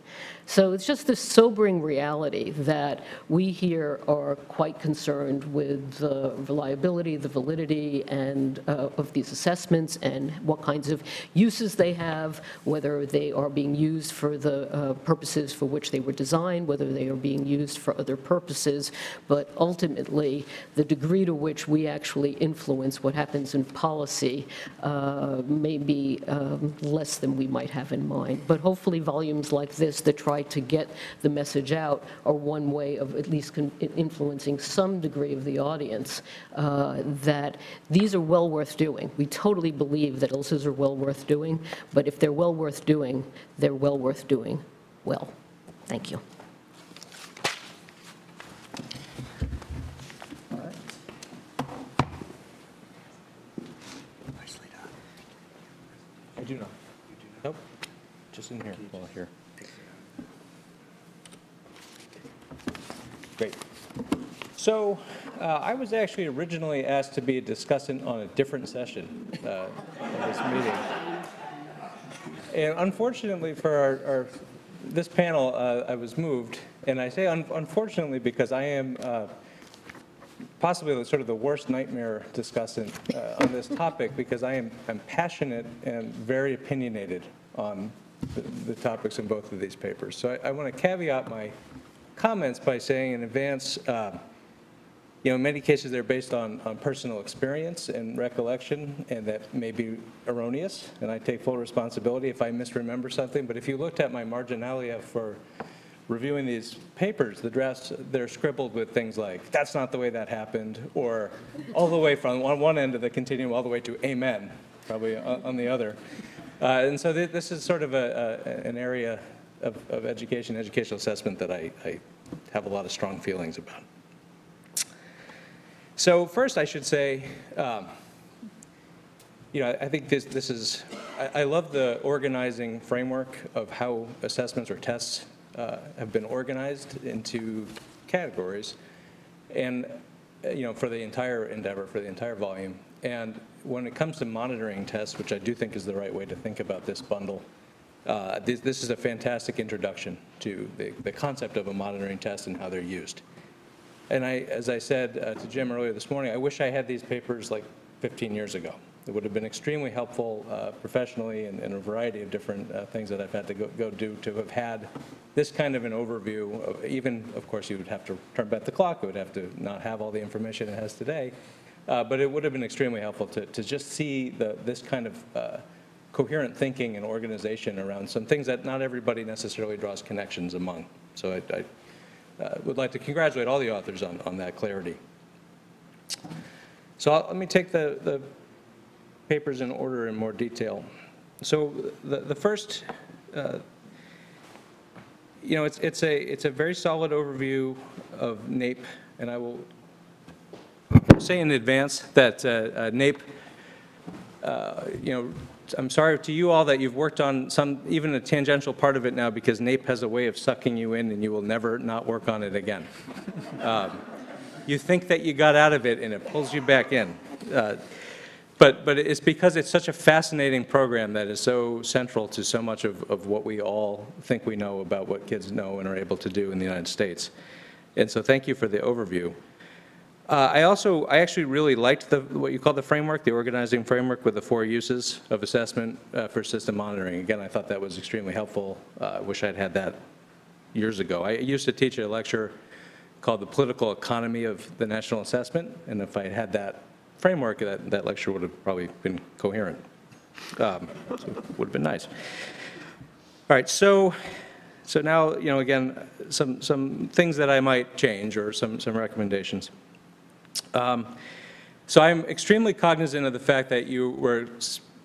Speaker 4: So it's just this sobering reality that we here are quite concerned with the reliability, the validity, and uh, of these assessments and what kinds of uses they have, whether they are being used for the uh, purposes for which they were designed, whether they are being used for other purposes, but ultimately, the degree to which we actually influence what happens in policy uh, may be um, less than we might have in mind. But hopefully volumes like this that try to get the message out are one way of at least con- influencing some degree of the audience, uh, that these are well worth doing. We totally believe that ILSAs are well worth doing, but if they're well worth doing, they're well worth doing well. Thank you.
Speaker 5: I do not. Nope, just in here, well, here. Great. So uh, I was actually originally asked to be a discussant on a different session uh, of this meeting. And unfortunately for our, our, this panel, uh, I was moved, and I say un- unfortunately because I am uh, possibly sort of the worst nightmare discussant uh, on this topic because I am I'm passionate and very opinionated on the- the topics in both of these papers. So I, I want to caveat my comments by saying in advance, uh, you know, in many cases, they're based on, on personal experience and recollection, and that may be erroneous, and I take full responsibility if I misremember something. But if you looked at my marginalia for reviewing these papers, the drafts, they're scribbled with things like, that's not the way that happened, or all the way from on one end of the continuum all the way to amen, probably on, on the other. Uh, and so thi- this is sort of a, a, an area of, of education, educational assessment that I, I have a lot of strong feelings about. So first, I should say, um, you know, I think this, this is, I, I love the organizing framework of how assessments or tests uh, have been organized into categories, and, uh, you know, for the entire endeavor, for the entire volume. And when it comes to monitoring tests, which I do think is the right way to think about this bundle, uh, this, this is a fantastic introduction to the, the concept of a monitoring test and how they're used. And I, as I said uh, to Jim earlier this morning, I wish I had these papers like 15 years ago. It would have been extremely helpful uh, professionally and in a variety of different uh, things that I've had to go, go do to have had this kind of an overview. Of, even, of course, you would have to turn back the clock. It would have to not have all the information it has today. Uh, but it would have been extremely helpful to, to just see the, this kind of uh, coherent thinking and organization around some things that not everybody necessarily draws connections among. So I, I uh, would like to congratulate all the authors on, on that clarity. So I'll- let me take the, the papers in order in more detail. So the, the first, uh, you know, it's, it's a, it's a very solid overview of NAEP, and I will say in advance that uh, uh, NAEP, uh, you know, I'm sorry to you all that you've worked on some, even a tangential part of it now, because NAEP has a way of sucking you in, and you will never not work on it again. Um, You think that you got out of it, and it pulls you back in. Uh, But, but it's because it's such a fascinating program that is so central to so much of, of what we all think we know about what kids know and are able to do in the United States. And so thank you for the overview. Uh, I also, I actually really liked the, what you call the framework, the organizing framework with the four uses of assessment uh, for system monitoring. Again, I thought that was extremely helpful. Uh, I wish I'd had that years ago. I used to teach a lecture called The Political Economy of the National Assessment, and if I had had that framework, that, that lecture would have probably been coherent. Um, so Would have been nice. All right, so, so now, you know, again, some, some things that I might change or some, some recommendations. Um, So I'm extremely cognizant of the fact that you were,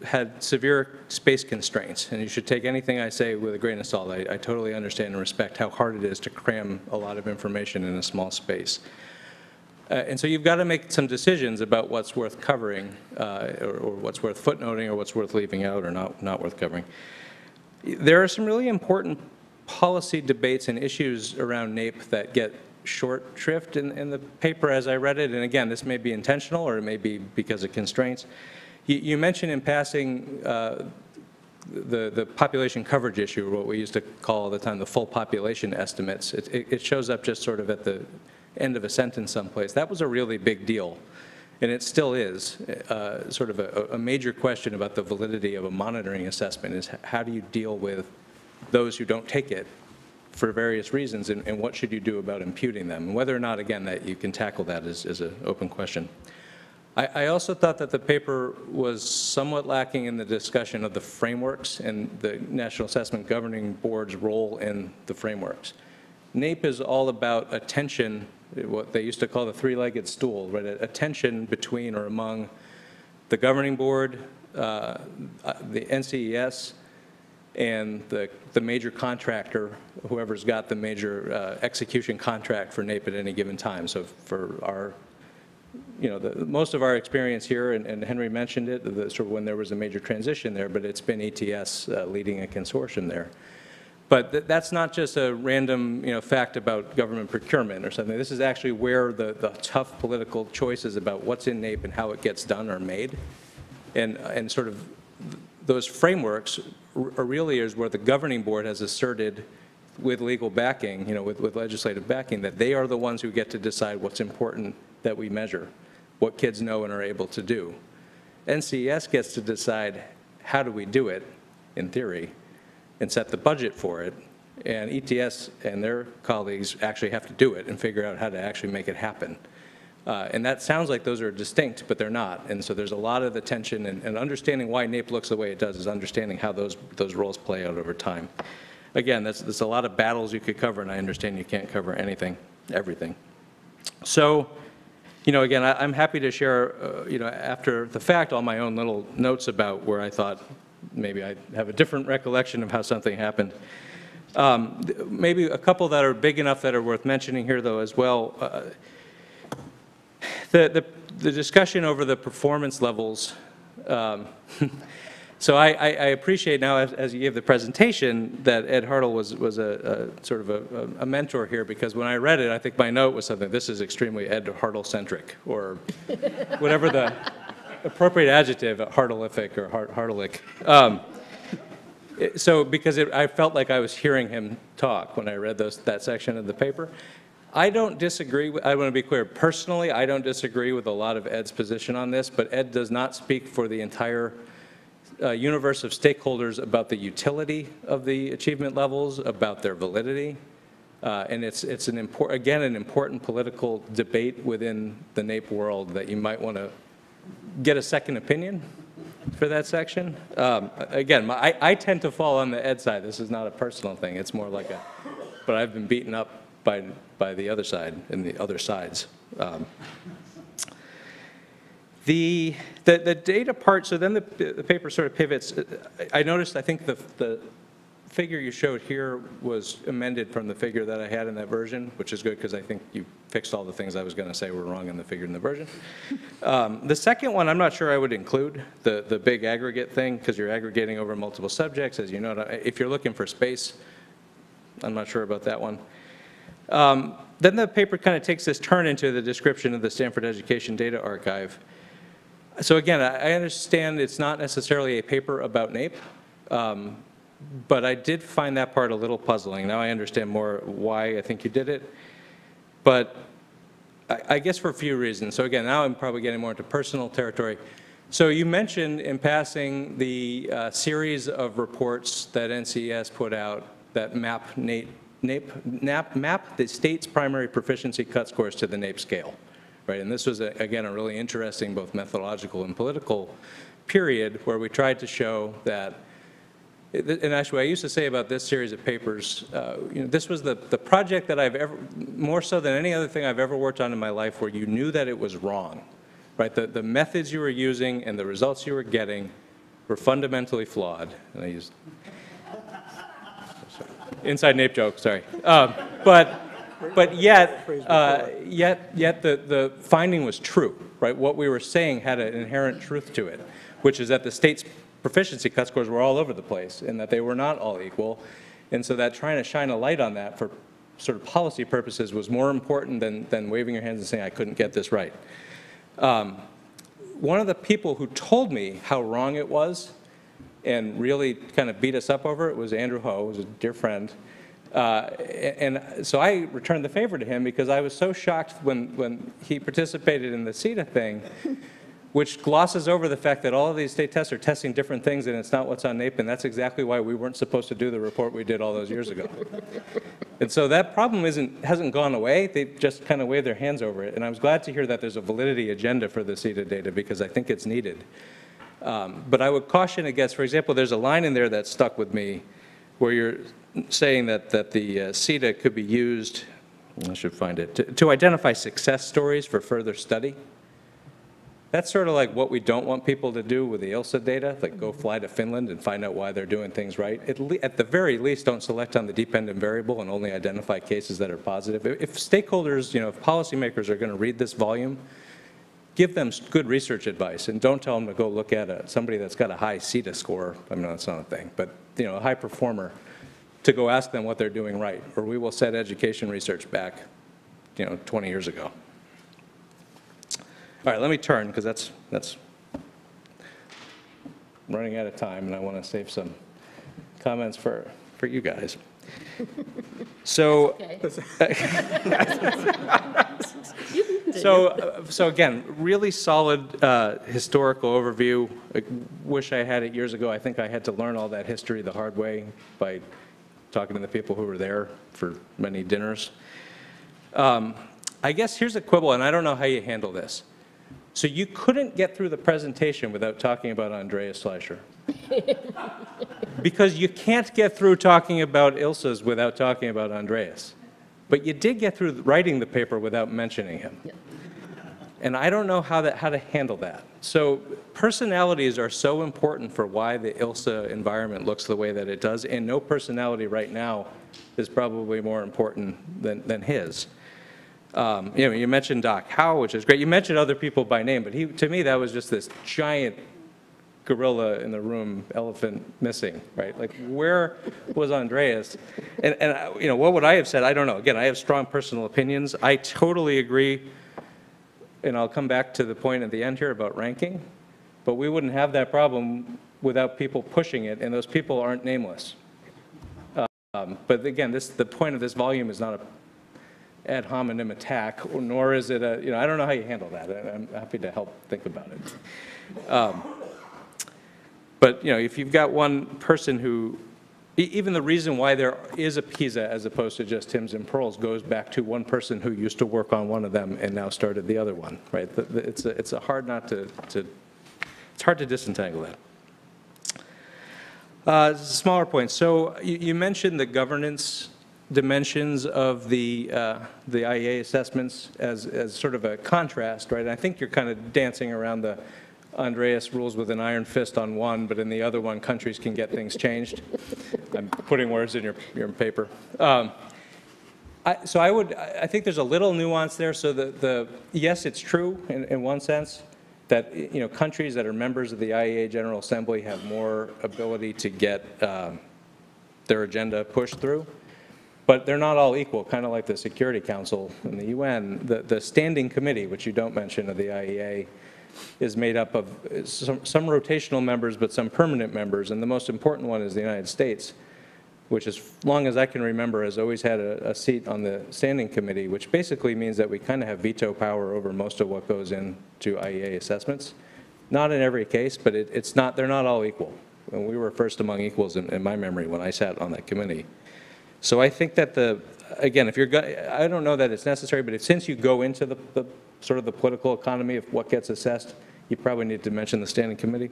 Speaker 5: had severe space constraints, and you should take anything I say with a grain of salt. I, I totally understand and respect how hard it is to cram a lot of information in a small space. Uh, And so you've got to make some decisions about what's worth covering, uh, or or what's worth footnoting, or what's worth leaving out, or not, not worth covering. There are some really important policy debates and issues around NAEP that get short shrift in, in the paper as I read it, and again, this may be intentional, or it may be because of constraints. You, you mentioned in passing uh, the, the population coverage issue, what we used to call all the time the full population estimates. It, it it shows up just sort of at the end of a sentence someplace. That was a really big deal, and it still is. Uh, Sort of a, a major question about the validity of a monitoring assessment is how do you deal with those who don't take it for various reasons, and, and what should you do about imputing them? And whether or not, again, that you can tackle that is, is an open question. I, I also thought that the paper was somewhat lacking in the discussion of the frameworks and the National Assessment Governing Board's role in the frameworks. NAEP is all about attention, what they used to call the three-legged stool, right? A tension between or among the governing board, uh, uh, the NCES, and the, the major contractor, whoever's got the major uh, execution contract for NAEP at any given time. So for our you know, the, most of our experience here, and, and Henry mentioned it, the, sort of when there was a major transition there, but it's been ETS uh, leading a consortium there. But th- that's not just a random, you know, fact about government procurement or something. This is actually where the, the tough political choices about what's in NAEP and how it gets done are made. And, and sort of those frameworks are really is where the governing board has asserted with legal backing, you know, with, with legislative backing, that they are the ones who get to decide what's important that we measure, what kids know and are able to do. NCES gets to decide how do we do it, in theory, and set the budget for it. And ETS and their colleagues actually have to do it and figure out how to actually make it happen. Uh, And that sounds like those are distinct, but they're not. And so there's a lot of attention, and and understanding why NAEP looks the way it does is understanding how those, those roles play out over time. Again, that's, there's a lot of battles you could cover, and I understand you can't cover anything, everything. So, you know, again, I- I'm happy to share, uh, you know, after the fact, all my own little notes about where I thought maybe I have a different recollection of how something happened. Um, Maybe a couple that are big enough that are worth mentioning here, though, as well. Uh, The, the, the discussion over the performance levels, um, so I, I I appreciate now, as, as you gave the presentation, that Ed Haertel was, was a, a sort of a, a mentor here, because when I read it, I think my note was something, this is extremely Ed Haertel-centric, or whatever the appropriate adjective, Hartleific or Hart- Hartelick. Um, So, because it, I felt like I was hearing him talk when I read those, that section of the paper. I don't disagree, with- I want to be clear, personally, I don't disagree with a lot of Ed's position on this, but Ed does not speak for the entire uh, universe of stakeholders about the utility of the achievement levels, about their validity. Uh, And it's, it's an again, an important political debate within the NAEP world that you might want to get a second opinion for that section. Um, Again, my- I, I tend to fall on the Ed side. This is not a personal thing. It's more like a, but I've been beaten up by, by the other side and the other sides. Um, The, the, the data part, so then the, the paper sort of pivots. I noticed, I think the, the figure you showed here was amended from the figure that I had in that version, which is good because I think you fixed all the things I was going to say were wrong in the figure in the version. Um, The second one, I'm not sure I would include, the, the big aggregate thing, because you're aggregating over multiple subjects, as you know. If you're looking for space, I'm not sure about that one. Um, Then the paper kind of takes this turn into the description of the Stanford Education Data Archive. So again, I understand it's not necessarily a paper about NAEP, um, but I did find that part a little puzzling. Now I understand more why I think you did it. But I I guess for a few reasons. So again, now I'm probably getting more into personal territory. So you mentioned in passing the uh, series of reports that NCES put out that map NAEP, NAEP, NAP, map the state's primary proficiency cut scores to the NAEP scale, right? And this was, a- again, a really interesting both methodological and political period where we tried to show that and actually, I used to say about this series of papers, uh, you know, this was the, the project that I've ever, more so than any other thing I've ever worked on in my life, where you knew that it was wrong, right? The, the methods you were using and the results you were getting were fundamentally flawed. And I used, inside NAEP joke, sorry. Um, But, but yet, uh, yet, yet the, the finding was true, right? What we were saying had an inherent truth to it, which is that the state's proficiency cut scores were all over the place and that they were not all equal. And so that trying to shine a light on that for sort of policy purposes was more important than, than waving your hands and saying, I couldn't get this right. Um, One of the people who told me how wrong it was and really kind of beat us up over it was Andrew Ho, who's a dear friend. Uh, And so I returned the favor to him because I was so shocked when, when he participated in the SEDA thing, which glosses over the fact that all of these state tests are testing different things and it's not what's on NAEP, and that's exactly why we weren't supposed to do the report we did all those years ago. And so that problem isn't, hasn't gone away, they just kind of wave their hands over it. And I was glad to hear that there's a validity agenda for the SEDA data, because I think it's needed. Um, But I would caution against, for example, there's a line in there that stuck with me, where you're saying that, that the uh, SEDA could be used, I should find it, to- to identify success stories for further study. That's sort of like what we don't want people to do with the ILSA data, like go fly to Finland and find out why they're doing things right. At le- At the very least, don't select on the dependent variable and only identify cases that are positive. If if stakeholders, you know, if policymakers are going to read this volume, give them good research advice, and don't tell them to go look at a, somebody that's got a high SEDA score, I mean, that's not a thing, but, you know, a high performer, to go ask them what they're doing right, or we will set education research back, you know, 20 years ago. All right, let me turn, because that's, that's running out of time, and I want to save some comments for, for you guys. So, So, uh, so again, really solid uh, historical overview. I wish I had it years ago. I think I had to learn all that history the hard way by talking to the people who were there for many dinners. Um, I guess here's a quibble, and I don't know how you handle this. So you couldn't get through the presentation without talking about Andreas Schleicher. Because you can't get through talking about ILSAs without talking about Andreas. But you did get through writing the paper without mentioning him. And I don't know how that, how to handle that. So personalities are so important for why the ILSA environment looks the way that it does, and no personality right now is probably more important than, than his. Um, You know, you mentioned Doc Howe, which is great. You mentioned other people by name, but he, to me, that was just this giant gorilla in the room, elephant missing, right? Like, where was Andreas? And, and, uh, you know, what would I have said? I don't know. Again, I have strong personal opinions. I totally agree, and I'll come back to the point at the end here about ranking, but we wouldn't have that problem without people pushing it, and those people aren't nameless. Um, But again, this, the point of this volume is not a ad hominem attack, nor is it a, you know, I don't know how you handle that. I'm happy to help think about it. Um, But, you know, if you've got one person who, e- even the reason why there is a PISA as opposed to just TIMSS and PIRLS goes back to one person who used to work on one of them and now started the other one, right? The- the- It's, a it's a hard not to, to, it's hard to disentangle that. Uh, Smaller point. So you you mentioned the governance dimensions of the, uh, the IEA assessments as, as sort of a contrast, right? I think you're kind of dancing around the Andreas rules with an iron fist on one, but in the other one, countries can get things changed. I'm putting words in your, your paper. Um, I- So I would, I think there's a little nuance there, so the, the, yes, it's true in, in one sense, that, you know, countries that are members of the IEA General Assembly have more ability to get um, their agenda pushed through, but they're not all equal, kind of like the Security Council in the UN. The, the standing committee, which you don't mention of the IEA, is made up of some, some rotational members, but some permanent members, and the most important one is the United States which as long as I can remember, has always had a, a seat on the standing committee, which basically means that we kind of have veto power over most of what goes into IEA assessments. Not in every case, but it, it's not, they're not all equal. And we were first among equals in, in my memory when I sat on that committee. So I think that the, again, if you're, I don't know that it's necessary, but if, since you go into the, the, sort of the political economy of what gets assessed, you probably need to mention the standing committee.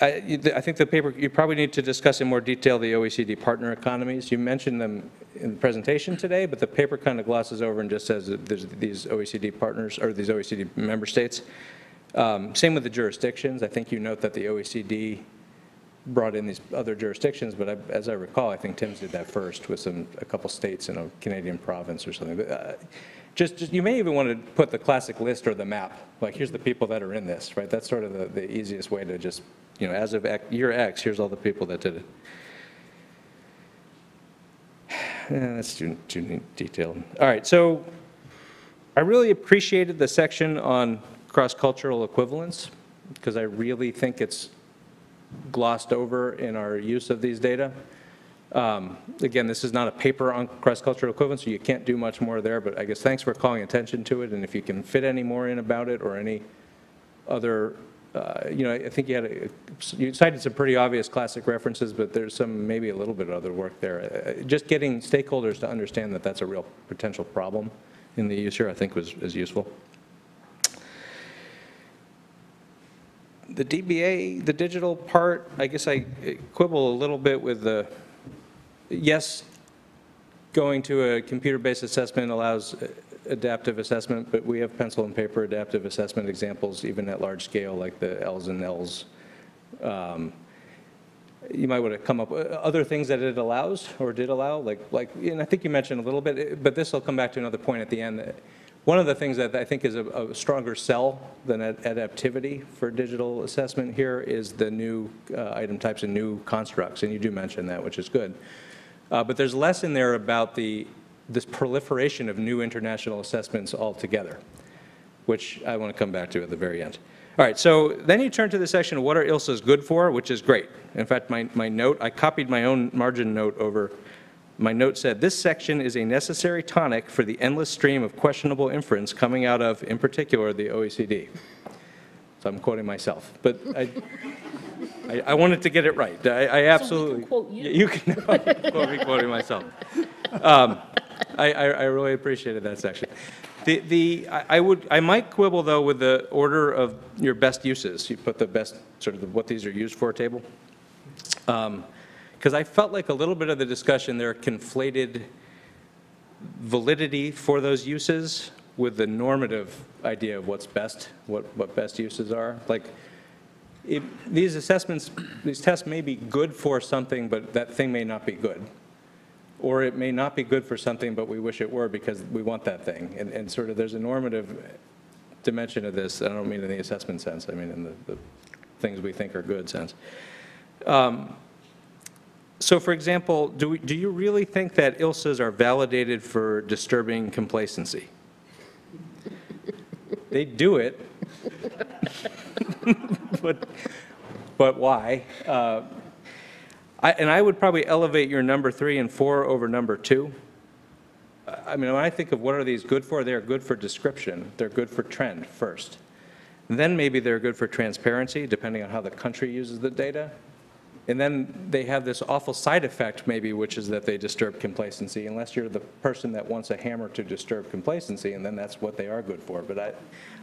Speaker 5: I I think the paper, you probably need to discuss in more detail the OECD partner economies. You mentioned them in the presentation today, but the paper kind of glosses over and just says that there's these OECD partners, or these OECD member states. Um, Same with the jurisdictions. I think you note that the OECD brought in these other jurisdictions, but I- as I recall, I think TIMSS did that first with some, a couple states in a Canadian province or something. But uh, Just, just- you may even want to put the classic list or the map, like, here's the people that are in this, right? That's sort of the, the easiest way to just, you know, as of year X, here's all the people that did it. Yeah, that's too, too detailed. All right, so I really appreciated the section on cross-cultural equivalence, because I really think it's glossed over in our use of these data. Um, Again, this is not a paper on cross-cultural equivalence, so you can't do much more there, but I guess thanks for calling attention to it, and if you can fit any more in about it or any other uh, you know, I think you had, a- you cited some pretty obvious classic references, but there's some, maybe a little bit of other work there. Uh, Just getting stakeholders to understand that that's a real potential problem in the use here, I think was, is useful. The DBA, the digital part, I guess I eh, quibble a little bit with the, yes, going to a computer-based assessment allows eh, adaptive assessment, but we have pencil and paper adaptive assessment examples even at large scale, like the Ls and Ls. Um, You might want to come up, with other things that it allows or did allow, like, like, and I think you mentioned a little bit, but this will come back to another point at the end. One of the things that I think is a- a stronger sell than ad- adaptivity for digital assessment here is the new uh, item types and new constructs, and you do mention that, which is good. Uh, But there's less in there about the, this proliferation of new international assessments altogether, which I want to come back to at the very end. All right, so then you turn to the section what are ILSAs good for, which is great. In fact, my, my note, I copied my own margin note over, my note said, "This section is a necessary tonic for the endless stream of questionable inference coming out of, in particular, the OECD." So I'm quoting myself, but I, I, I wanted to get it right. I, I absolutely.
Speaker 4: quote you.
Speaker 5: You can quote me quoting myself. Um, I, I, I really appreciated that section. The, the, I I would, I might quibble, though, with the order of your best uses. You put the best, sort of the- what these are used for table. Because I felt like a little bit of the discussion there conflated validity for those uses with the normative idea of what's best, what, what best uses are. Like, it- these assessments, these tests may be good for something, but that thing may not be good. Or it may not be good for something, but we wish it were because we want that thing. And, and sort of, there's a normative dimension of this, I don't mean in the assessment sense, I mean in the, the things we think are good sense. Um, So for example, do, we- do you really think that ILSAs are validated for disturbing complacency? They do it. But, but why? Uh, I- And I would probably elevate your number three and four over number two. I mean, when I think of what are these good for, they're good for description, they're good for trend first. Then maybe they're good for transparency, depending on how the country uses the data. And then they have this awful side effect, maybe, which is that they disturb complacency, unless you're the person that wants a hammer to disturb complacency, and then that's what they are good for. But I,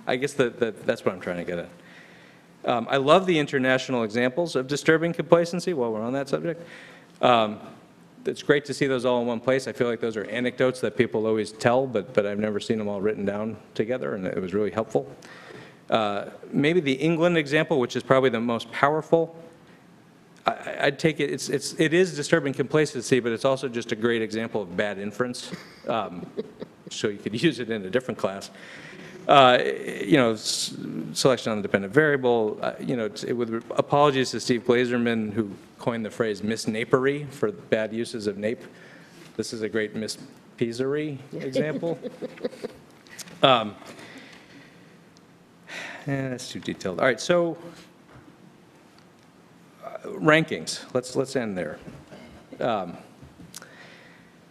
Speaker 5: I guess that, that, that's what I'm trying to get at. Um, I love the international examples of disturbing complacency, while we're on that subject. Um, It's great to see those all in one place. I feel like those are anecdotes that people always tell, but, but I've never seen them all written down together, and it was really helpful. Uh, Maybe the England example, which is probably the most powerful, I- I- I'd take it, it's, it's, it is disturbing complacency, but it's also just a great example of bad inference. Um, So you could use it in a different class. Uh, You know, selection on the dependent variable, uh, you know, it's- with apologies to Steve Glazerman, who coined the phrase misNAEPery for bad uses of NAEP. This is a great misPISAry example. Um, eh, That's too detailed. All right, so rankings, let's, let's end there. Um,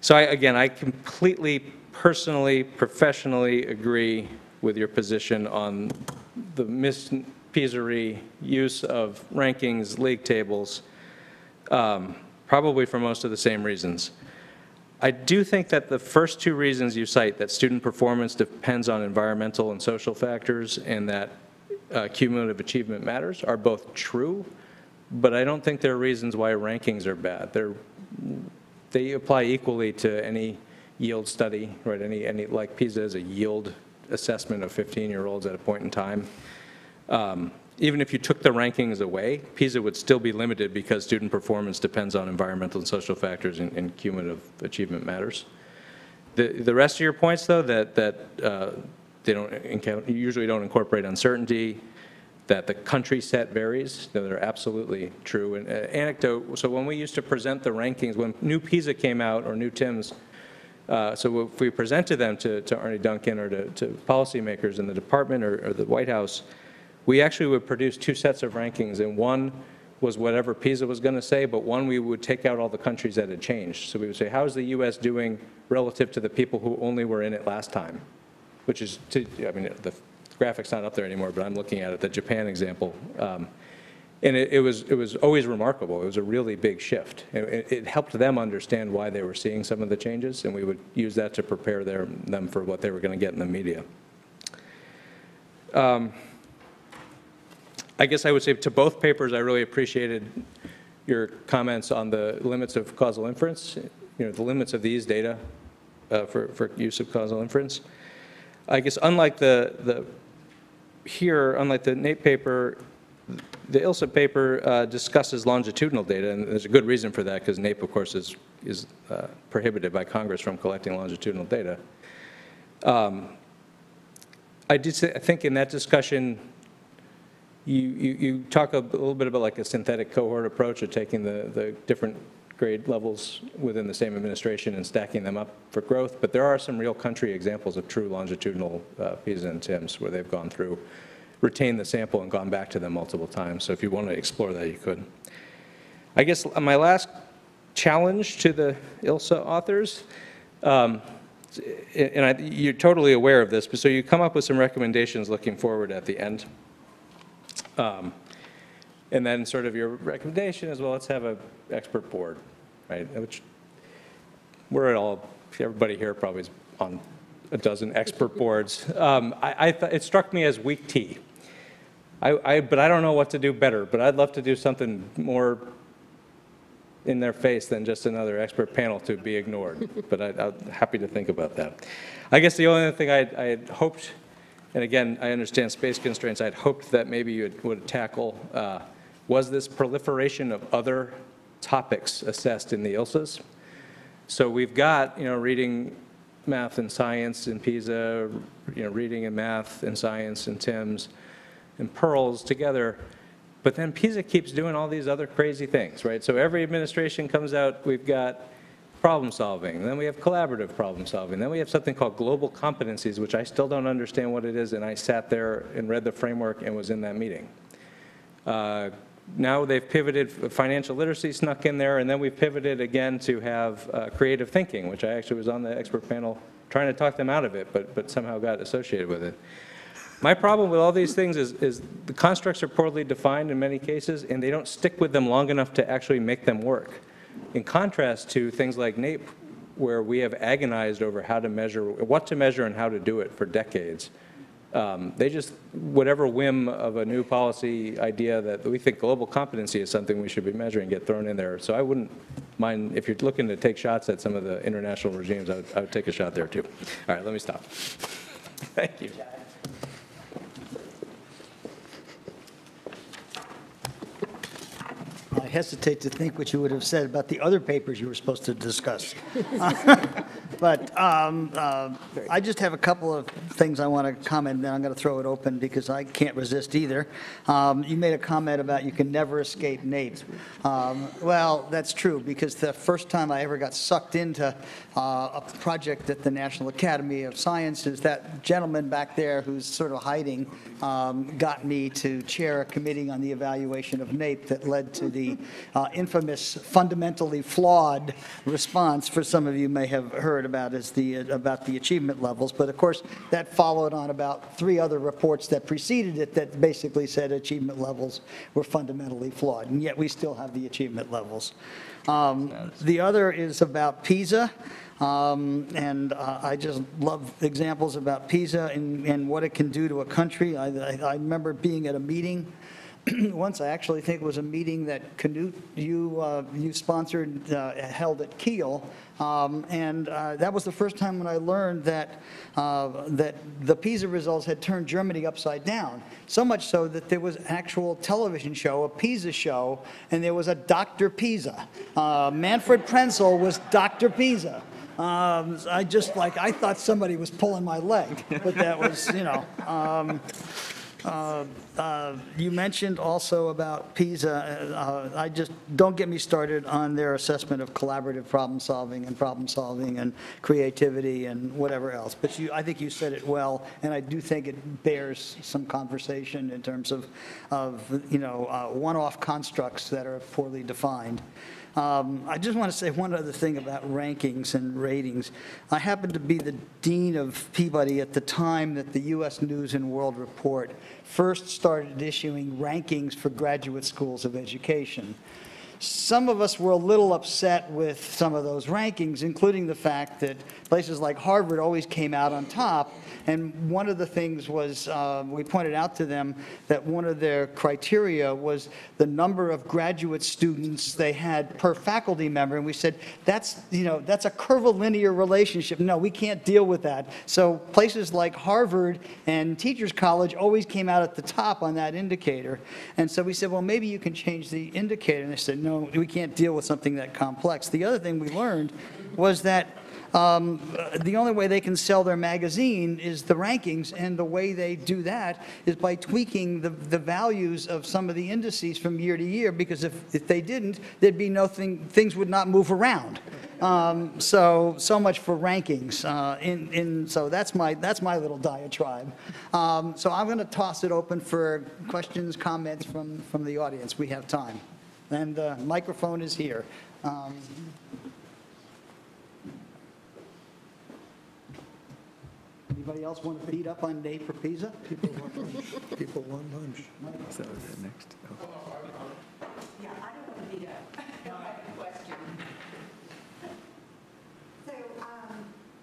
Speaker 5: So I, again, I completely, personally, professionally agree with your position on the misPISAry use of rankings, league tables, um, probably for most of the same reasons. I do think that the first two reasons you cite, that student performance depends on environmental and social factors, and that uh, cumulative achievement matters, are both true, but I don't think there are reasons why rankings are bad. They're, they apply equally to any yield study, right? Any, any, like PISA is a yield assessment of 15-year-olds at a point in time. Um, Even if you took the rankings away, PISA would still be limited because student performance depends on environmental and social factors and- and cumulative achievement matters. The, the rest of your points, though, that, that uh, they don't, usually don't incorporate uncertainty, that the country set varies, that are absolutely true. And uh, anecdote, so when we used to present the rankings, when new PISA came out, or new TIMSS, uh, so if we presented them to, to Arne Duncan or to, to policymakers in the department or, or the White House, we actually would produce two sets of rankings, and one was whatever PISA was going to say, but one we would take out all the countries that had changed. So we would say, how's the U.S. doing relative to the people who only were in it last time? Which is, to, I mean, the graphic's not up there anymore, but I'm looking at it, the Japan example. Um, And it, it was, it was always remarkable. It was a really big shift. It, it- helped them understand why they were seeing some of the changes, and we would use that to prepare their, them for what they were going to get in the media. Um, I guess I would say to both papers, I really appreciated your comments on the limits of causal inference, you know, the limits of these data uh, for, for use of causal inference. I guess unlike the, the, here, unlike the NAEP paper, the ILSA paper uh, discusses longitudinal data, and there's a good reason for that, because NAEP, of course, is, is uh, prohibited by Congress from collecting longitudinal data. Um, I did say, I think in that discussion, you, you, you talk a little bit about like a synthetic cohort approach of taking the, the different grade levels within the same administration and stacking them up for growth, but there are some real country examples of true longitudinal uh, PISA and TIMSS where they've gone through, retained the sample and gone back to them multiple times. So if you want to explore that, you could. I guess my last challenge to the ILSA authors, um, and I, you're totally aware of this, but so you come up with some recommendations looking forward at the end. Um, And then sort of your recommendation is, well, let's have a expert board, right? Which, we're at all, everybody here probably is on a dozen expert boards. Um, I, I, thought- it struck me as weak tea. I, I, but I don't know what to do better, but I'd love to do something more in their face than just another expert panel to be ignored. But I, I'm happy to think about that. I guess the only other thing I, I had hoped, and again, I understand space constraints, I'd hoped that maybe you would- would tackle, uh, was this proliferation of other topics assessed in the ILSAs? So we've got, you know, reading, math, and science in PISA, you know, reading and math and science and TIMSS and PIRLS together. But then PISA keeps doing all these other crazy things, right? So every administration comes out, we've got problem solving, then we have collaborative problem solving, then we have something called global competencies, which I still don't understand what it is, and I sat there and read the framework and was in that meeting. Uh, Now they've pivoted, financial literacy snuck in there, and then we pivoted again to have uh, creative thinking, which I actually was on the expert panel trying to talk them out of it, but, but somehow got associated with it. My problem with all these things is, is the constructs are poorly defined in many cases, and they don't stick with them long enough to actually make them work. In contrast to things like NAEP, where we have agonized over how to measure, what to measure and how to do it for decades. Um, They just, whatever whim of a new policy idea that we think global competency is something we should be measuring, get thrown in there. So I wouldn't mind, if you're looking to take shots at some of the international regimes, I would, I would take a shot there too. All right, let me stop. Thank you.
Speaker 1: I hesitate to think what you would have said about the other papers you were supposed to discuss. But um, uh, I just have a couple of things I want to comment, then I'm going to throw it open because I can't resist either. Um, You made a comment about you can never escape NAEP. Um, Well, that's true, because the first time I ever got sucked into uh, a project at the National Academy of Sciences, that gentleman back there who's sort of hiding um, got me to chair a committee on the evaluation of NAEP that led to the uh, infamous fundamentally flawed response, for some of you may have heard about, is the, about the achievement levels. But of course, that followed on about three other reports that preceded it that basically said achievement levels were fundamentally flawed, and yet we still have the achievement levels. Um, The other is about PISA. Um, And uh, I just love examples about PISA and, and what it can do to a country. I, I I remember being at a meeting once, I actually think it was a meeting that Canute, you, uh, you sponsored, uh, held at Kiel. Um, And uh, that was the first time when I learned that, uh, that the PISA results had turned Germany upside down. So much so that there was actual television show, a PISA show, and there was a Dr. PISA. Uh, Manfred Prenzel was Dr. PISA. Um, I just like, I thought somebody was pulling my leg, but that was, you know. um, Uh, uh, You mentioned also about PISA. uh, I just, don't get me started on their assessment of collaborative problem-solving and problem-solving and creativity and whatever else. But you, I think you said it well, and I do think it bears some conversation in terms of, of, you know, uh, one-off constructs that are poorly defined. Um, I just want to say one other thing about rankings and ratings. I happened to be the dean of Peabody at the time that the U.S. News and World Report first started issuing rankings for graduate schools of education. Some of us were a little upset with some of those rankings, including the fact that places like Harvard always came out on top. And one of the things was, uh, we pointed out to them that one of their criteria was the number of graduate students they had per faculty member. And we said, that's, you know, that's a curvilinear relationship. No, we can't deal with that. So places like Harvard and Teachers College always came out at the top on that indicator. And so we said, well, maybe you can change the indicator. And they said, no, we can't deal with something that complex. The other thing we learned was that um, the only way they can sell their magazine is the rankings, and the way they do that is by tweaking the, the values of some of the indices from year to year, because if, if they didn't, there'd be nothing, things would not move around. Um, So, so much for rankings. uh, In, in, so that's my, that's my little diatribe. Um, So I'm going to toss it open for questions, comments from, from the audience. We have time. And the microphone is here. Um, Anybody else want to beat up on NAEP for PISA?
Speaker 3: People want lunch. People want lunch.
Speaker 2: So next.
Speaker 6: Yeah, I don't want to be a, I have a question. So, um,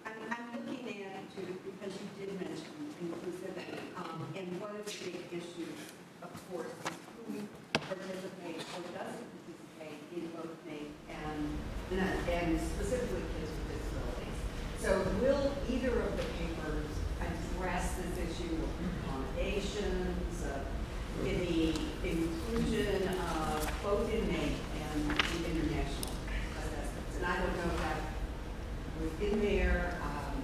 Speaker 6: I'm, I'm looking at, to, because you did mention inclusivity, um, and one of the big issues, of course, is who participates or doesn't participate in both NAEP and, and specifically kids with disabilities. So will either of the papers address this issue of accommodations, of the inclusion of both in NAEP and the international assessments? And I don't know if that was in there, um,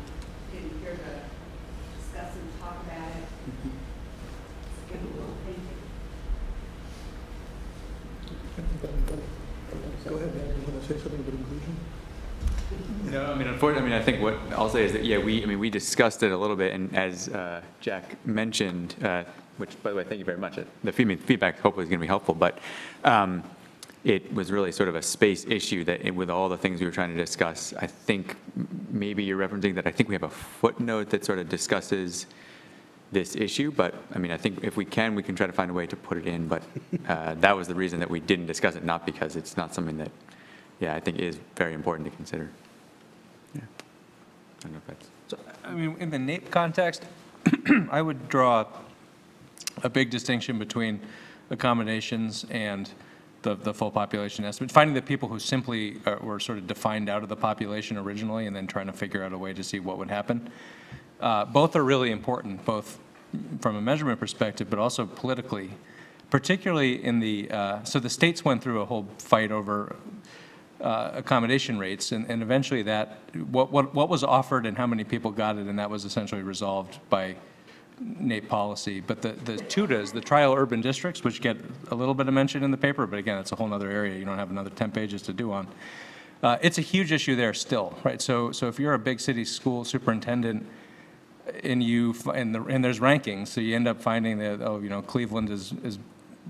Speaker 6: didn't hear to discuss and talk about it. Give a little thinking.
Speaker 3: Go ahead, man. You want to say something about inclusion?
Speaker 2: No, I mean, unfortunately, I mean, I think what I'll say is that, yeah, we, I mean, we discussed it a little bit, and as uh, Jack mentioned, uh, which, by the way, thank you very much. uh, The feedback- hopefully is going to be helpful, but um, it was really sort of a space issue that, it- with all the things we were trying to discuss, I think maybe you're referencing that, I think we have a footnote that sort of discusses this issue, but, I mean, I think if we can, we can try to find a way to put it in, but uh, that was the reason that we didn't discuss it, not because it's not something that, yeah, I think is very important to consider. Yeah. I don't know if that's.
Speaker 5: So, I mean, in the NAEP context, I would draw a big distinction between accommodations and the, the full population estimate, finding the people who simply uh, were sort of defined out of the population originally, and then trying to figure out a way to see what would happen. Uh, Both are really important, both from a measurement perspective, but also politically, particularly in the, uh, so the states went through a whole fight over uh, accommodation rates, and, and eventually that, what, what, what was offered and how many people got it, and that was essentially resolved by NAEP policy. But the, the TUDAs, the trial urban districts, which get a little bit of mention in the paper, but again, it's a whole other area you don't have another 10 pages to do on. Uh, It's a huge issue there still, right? So, so if you're a big city school superintendent, and you, and, the, and there's rankings, so you end up finding that, oh, you know, Cleveland is, is,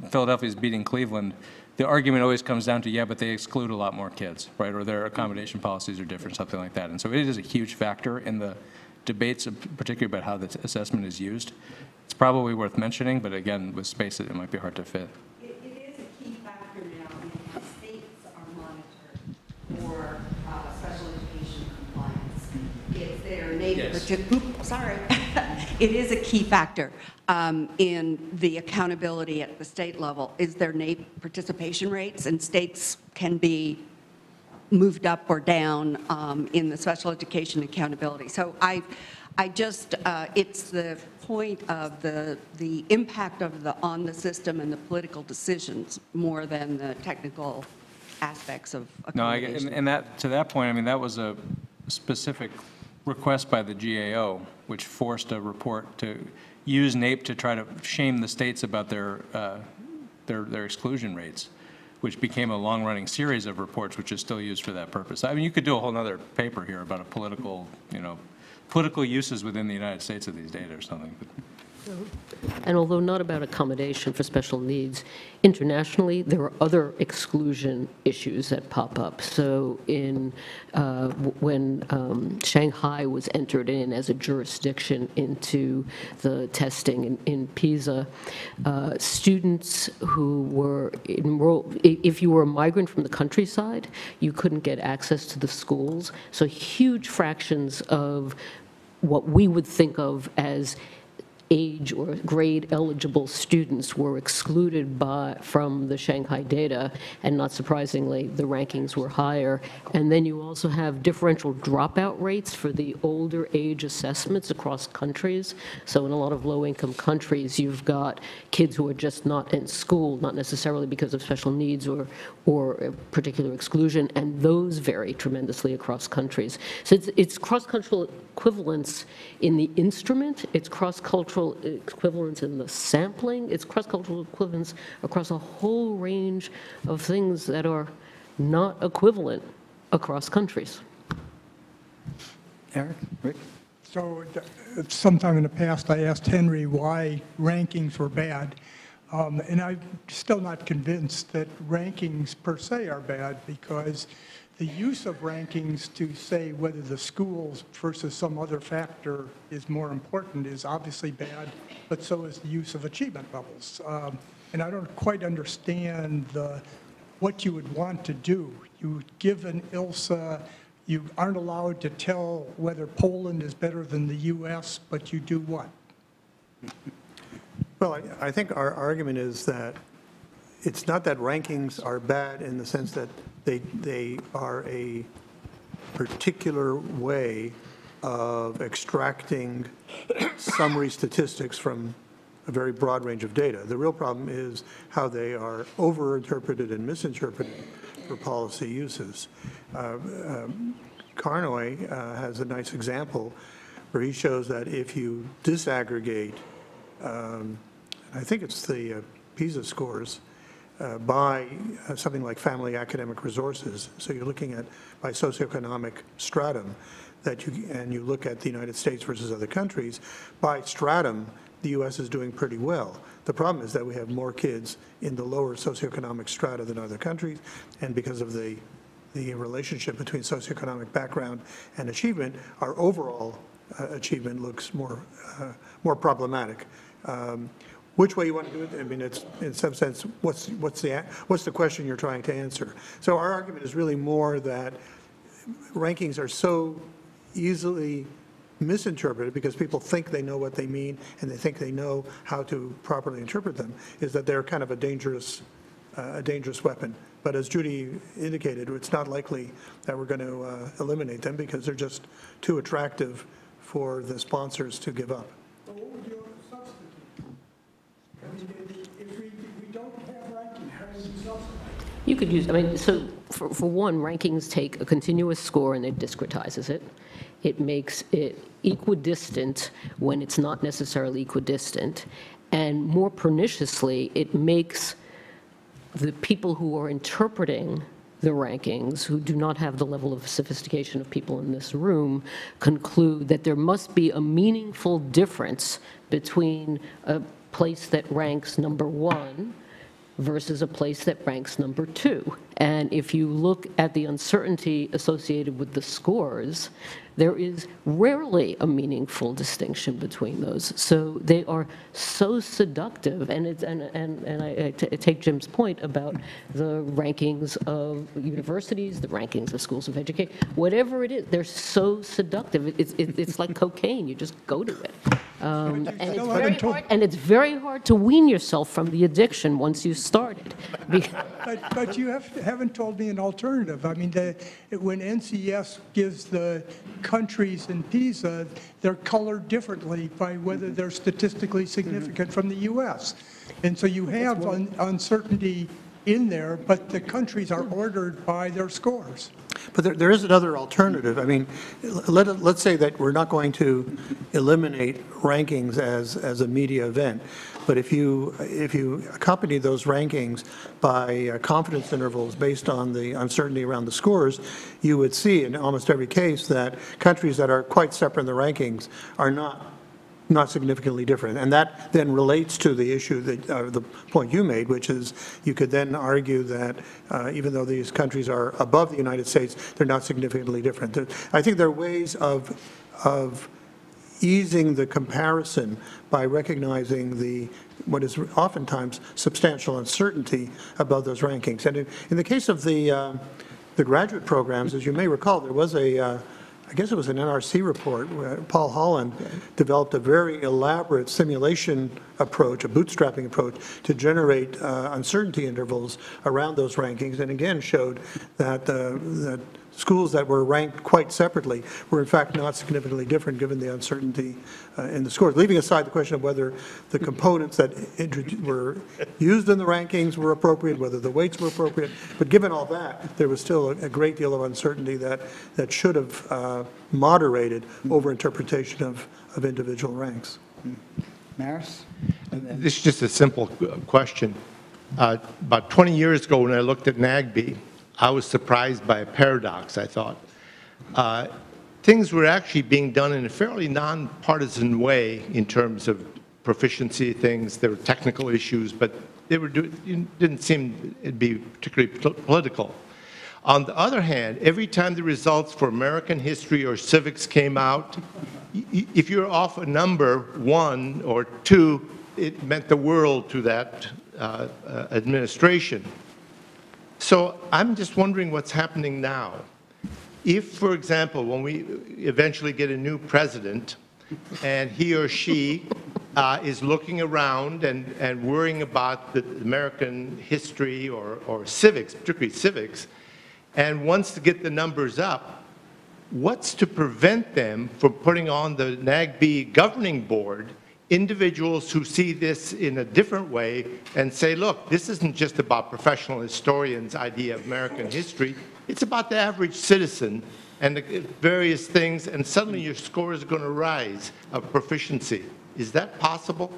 Speaker 5: Philadelphia's beating Cleveland. The argument always comes down to, yeah, but they exclude a lot more kids, right? Or their accommodation policies are different, something like that. And so it is a huge factor in the debates, of- particularly about how the assessment is used. It's probably worth mentioning, but again, with space, it might be hard to fit.
Speaker 6: It, it is a key factor now because states are monitored for uh, special education compliance. It's their native,
Speaker 5: Yes.
Speaker 6: partic- oop, sorry. It is a key factor um, in the accountability at the state level, is their NAEP participation rates, and states can be moved up or down um, in the special education accountability. So I, I just, uh, it's the point of the, the impact of the, on the system and the political decisions more than the technical aspects of
Speaker 5: No, I, and and that, to that point, I mean, that was a specific request by the GAO, which forced a report to use NAEP to try to shame the states about their, uh, their, their exclusion rates, which became a long-running series of reports, which is still used for that purpose. I mean, you could do a whole nother paper here about a political, you know, political uses within the United States of these data or something. but-
Speaker 4: And although not about accommodation for special needs, internationally, there are other exclusion issues that pop up. So in, uh, when um, Shanghai was entered in as a jurisdiction into the testing in- in PISA, uh, students who were enrolled, if you were a migrant from the countryside, you couldn't get access to the schools. So huge fractions of what we would think of as age or grade eligible students were excluded by, from the Shanghai data, and not surprisingly, the rankings were higher. And then you also have differential dropout rates for the older age assessments across countries. So in a lot of low-income countries, you've got kids who are just not in school, not necessarily because of special needs or, or particular exclusion, and those vary tremendously across countries. So it's, it's cross-cultural equivalence in the instrument, it's cross-cultural equivalence in the sampling, it's cross-cultural equivalence across a whole range of things that are not equivalent across countries.
Speaker 1: Eric, Rick?
Speaker 7: So uh, sometime in the past, I asked Henry why rankings were bad. Um, And I'm still not convinced that rankings per se are bad because the use of rankings to say whether the schools versus some other factor is more important is obviously bad, but so is the use of achievement levels. Um, And I don't quite understand the, what you would want to do. You give an ILSA, you aren't allowed to tell whether Poland is better than the US, but you do what?
Speaker 3: Well, I, I think our argument is that it's not that rankings are bad in the sense that they, they are a particular way of extracting summary statistics from a very broad range of data. The real problem is how they are overinterpreted and misinterpreted for policy uses. Uh, um, Carnoy uh, has a nice example where he shows that if you disaggregate um, I think it's the uh, PISA scores, uh, by uh, something like family academic resources. So you're looking at by socioeconomic stratum that you, and you look at the United States versus other countries, by stratum, the US is doing pretty well. The problem is that we have more kids in the lower socioeconomic strata than other countries, and because of the, the relationship between socioeconomic background and achievement, our overall uh, achievement looks more, uh, more problematic. Um, Which way you want to do it, I mean, it's, in some sense, what's, what's the, what's the question you're trying to answer? So our argument is really more that rankings are so easily misinterpreted because people think they know what they mean and they think they know how to properly interpret them, is that they're kind of a dangerous, uh, a dangerous weapon. But as Judy indicated, it's not likely that we're going to uh, eliminate them because they're just too attractive for the sponsors to give up.
Speaker 7: But what would you substitute? I mean, if we, if we don't have ranking, how would you
Speaker 4: could use, I mean, so for, for one, rankings take a continuous score and it discretizes it. It makes it equidistant when it's not necessarily equidistant. And more perniciously, it makes the people who are interpreting the rankings, who do not have the level of sophistication of people in this room, conclude that there must be a meaningful difference between a place that ranks number one versus a place that ranks number two. And if you look at the uncertainty associated with the scores, there is rarely a meaningful distinction between those. So they are so seductive, and it's, and, and, and I I t- I take Jim's point about the rankings of universities, the rankings of schools of education, whatever it is, they're so seductive. It's, it's it's like cocaine, you just go to it. Um, And it's very hard, and it's very hard to wean yourself from the addiction once you've started.
Speaker 7: But, but you have, haven't told me an alternative. I mean, the, when NCES gives the countries in PISA, they're colored differently by whether mm-hmm. they're statistically significant mm-hmm. from the US. And so you have un- uncertainty in there, but the countries are hmm. ordered by their scores.
Speaker 3: But there, there is another alternative. I mean, let, let's say that we're not going to eliminate rankings as, as a media event. But if you, if you accompany those rankings by uh, confidence intervals based on the uncertainty around the scores, you would see in almost every case that countries that are quite separate in the rankings are not not significantly different. And that then relates to the issue that, uh, the point you made, which is you could then argue that uh, even though these countries are above the United States, they're not significantly different. I think there are ways of, of easing the comparison by recognizing the, what is oftentimes substantial uncertainty about those rankings. And in, in the case of the, uh, the graduate programs, as you may recall, there was a, uh, I guess it was an NRC report, where Paul Holland developed a very elaborate simulation approach, a bootstrapping approach, to generate uh, uncertainty intervals around those rankings, and again showed that, uh, that schools that were ranked quite separately were in fact not significantly different given the uncertainty uh, in the scores, leaving aside the question of whether the components that were used in the rankings were appropriate, whether the weights were appropriate. But given all that, there was still a a great deal of uncertainty that, that should have uh, moderated overinterpretation of, of individual ranks.
Speaker 1: Maris? And then-
Speaker 8: This is just a simple uh, question. Uh, About 20 years ago, when I looked at NAGB, I was surprised by a paradox, I thought. Uh, Things were actually being done in a fairly nonpartisan way in terms of proficiency things. There were technical issues, but they were, do- didn't seem it'd be particularly political. On the other hand, every time the results for American history or civics came out, if you're off a number, one or two, it meant the world to that uh, uh, administration. So I'm just wondering what's happening now. If, for example, when we eventually get a new president, and he or she uh, is looking around and, and worrying about the American history or, or civics, particularly civics, and wants to get the numbers up, what's to prevent them from putting on the NAGB governing board individuals who see this in a different way and say, look, this isn't just about professional historians' idea of American history, it's about the average citizen and the various things, and suddenly your score is going to rise of proficiency. Is that possible?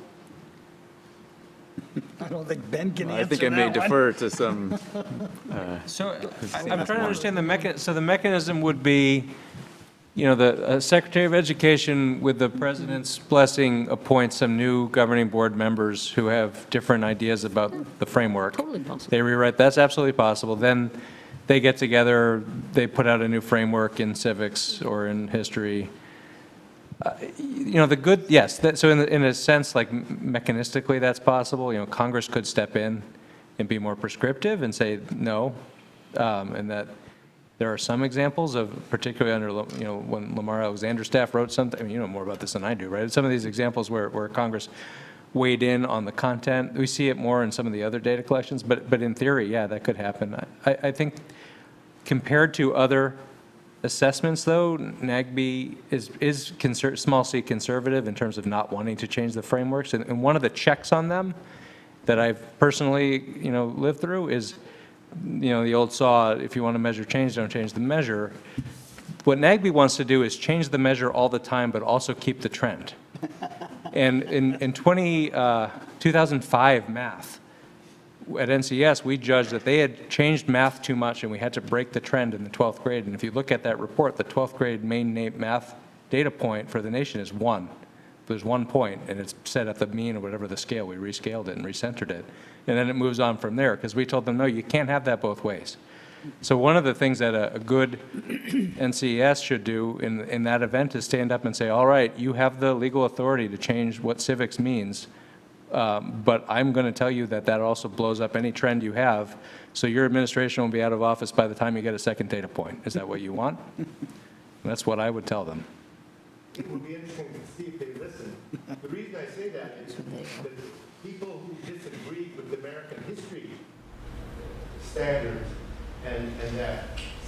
Speaker 1: I don't think Ben can
Speaker 2: I
Speaker 1: answer
Speaker 2: think I may
Speaker 1: one.
Speaker 2: defer to some, uh,
Speaker 5: So I- I'm trying to understand the mecha, so the mechanism would be, you know, the uh, Secretary of Education, with the president's blessing, appoints some new governing board members who have different ideas about the framework.
Speaker 4: Totally possible.
Speaker 5: They rewrite, that's absolutely possible. Then they get together, they put out a new framework in civics or in history. Uh, You know, the good, yes, that, so in, the- in a sense, like mechanistically, that's possible. You know, Congress could step in and be more prescriptive and say, no. Um, And that there are some examples of, particularly under, you know, when Lamar Alexander's staff wrote something, I mean, you know more about this than I do, right? Some of these examples where, where Congress weighed in on the content. We see it more in some of the other data collections, but, but in theory, yeah, that could happen. I, I think compared to other assessments, though, NAGB is, is small c conservative in terms of not wanting to change the frameworks. And, and one of the checks on them that I've personally, you know, lived through is, you know, the old saw, if you want to measure change, don't change the measure. What NAGB wants to do is change the measure all the time, but also keep the trend. And in, in 20, uh, 2005 math, at NCES, we judged that they had changed math too much and we had to break the trend in the 12th grade. And if you look at that report, the 12th grade main math data point for the nation is one. There's one point, and it's set at the mean or whatever the scale. We rescaled it and recentered it. And then it moves on from there because we told them, no, you can't have that both ways. So one of the things that a, a good NCES should do in, in that event is stand up and say, all right, you have the legal authority to change what civics means, um, but I'm going to tell you that that also blows up any trend you have, so your administration will be out of office by the time you get a second data point. Is that what you want? That's what I would tell them.
Speaker 8: It would be interesting to see if they listen. The reason I say that is that people who disagree with American history standards and, and that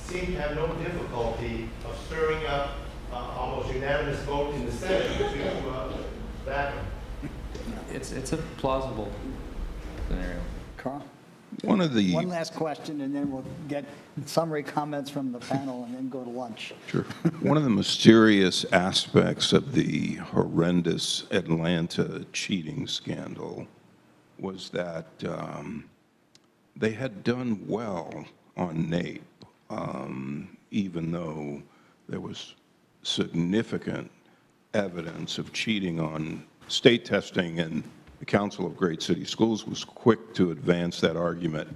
Speaker 8: seem to have no difficulty of stirring up uh, almost unanimous vote in the Senate to uh, back them.
Speaker 5: It's, it's a plausible scenario.
Speaker 1: Carl?
Speaker 9: One of the,
Speaker 1: One last question, and then we'll get summary comments from the panel and then go to lunch.
Speaker 9: sure, one of the mysterious aspects of the horrendous Atlanta cheating scandal was that um, they had done well on NAEP, um, even though there was significant evidence of cheating on state testing, and the Council of Great City Schools was quick to advance that argument.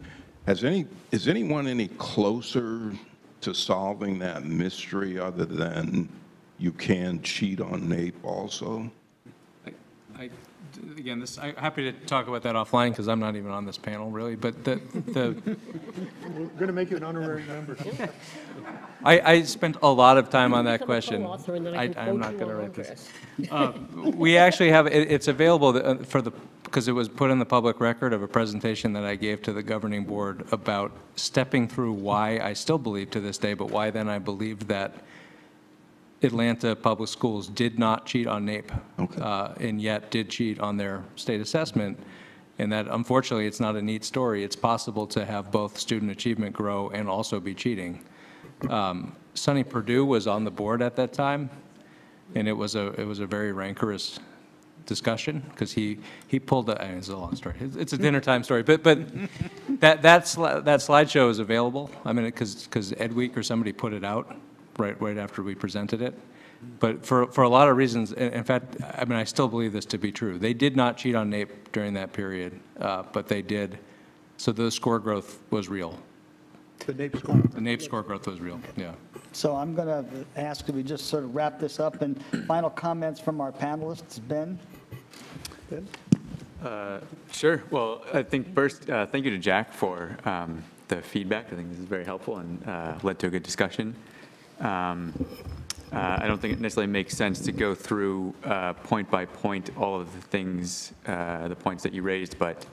Speaker 9: Has any, is anyone any closer to solving that mystery other than you can cheat on NAEP also?
Speaker 5: I, again, this, I'm happy to talk about that offline, because I'm not even on this panel, really, but the, the,
Speaker 3: We're going to make you an honorary member.
Speaker 5: I, I spent a lot of time on that question.
Speaker 4: co-author, and then I
Speaker 5: I-
Speaker 4: can
Speaker 5: I'm not going to
Speaker 4: on
Speaker 5: write this.
Speaker 4: progress.
Speaker 5: We actually have, it- it's available uh, for the, because it was put in the public record of a presentation that I gave to the governing board about stepping through why I still believe to this day, but why then I believed that Atlanta Public Schools did not cheat on NAEP.
Speaker 9: Okay.
Speaker 5: uh, And yet did cheat on their state assessment. And that unfortunately, it's not a neat story. It's possible to have both student achievement grow and also be cheating. Um, Sonny Perdue was on the board at that time, and it was a, it was a very rancorous discussion, because he, he pulled, a- it's a long story, It's- it's a dinner time story, but, but that, that sli- that slideshow is available, I mean, because, because Ed Week or somebody put it out right, right after we presented it. But for, for a lot of reasons, in in fact, I mean, I still believe this to be true. They did not cheat on NAEP during that period, uh, but they did, so the score growth was real.
Speaker 3: The NAEP score.
Speaker 5: The NAEP score growth was real, yeah.
Speaker 1: So I'm going to ask that we just sort of wrap this up, and final comments from our panelists. Ben?
Speaker 3: Ben?
Speaker 2: Sure. Well, I think first, uh, thank you to Jack for um, the feedback. I think this is very helpful and uh, led to a good discussion. Um, uh, I don't think it necessarily makes sense to go through uh, point by point all of the things, uh, the points that you raised, but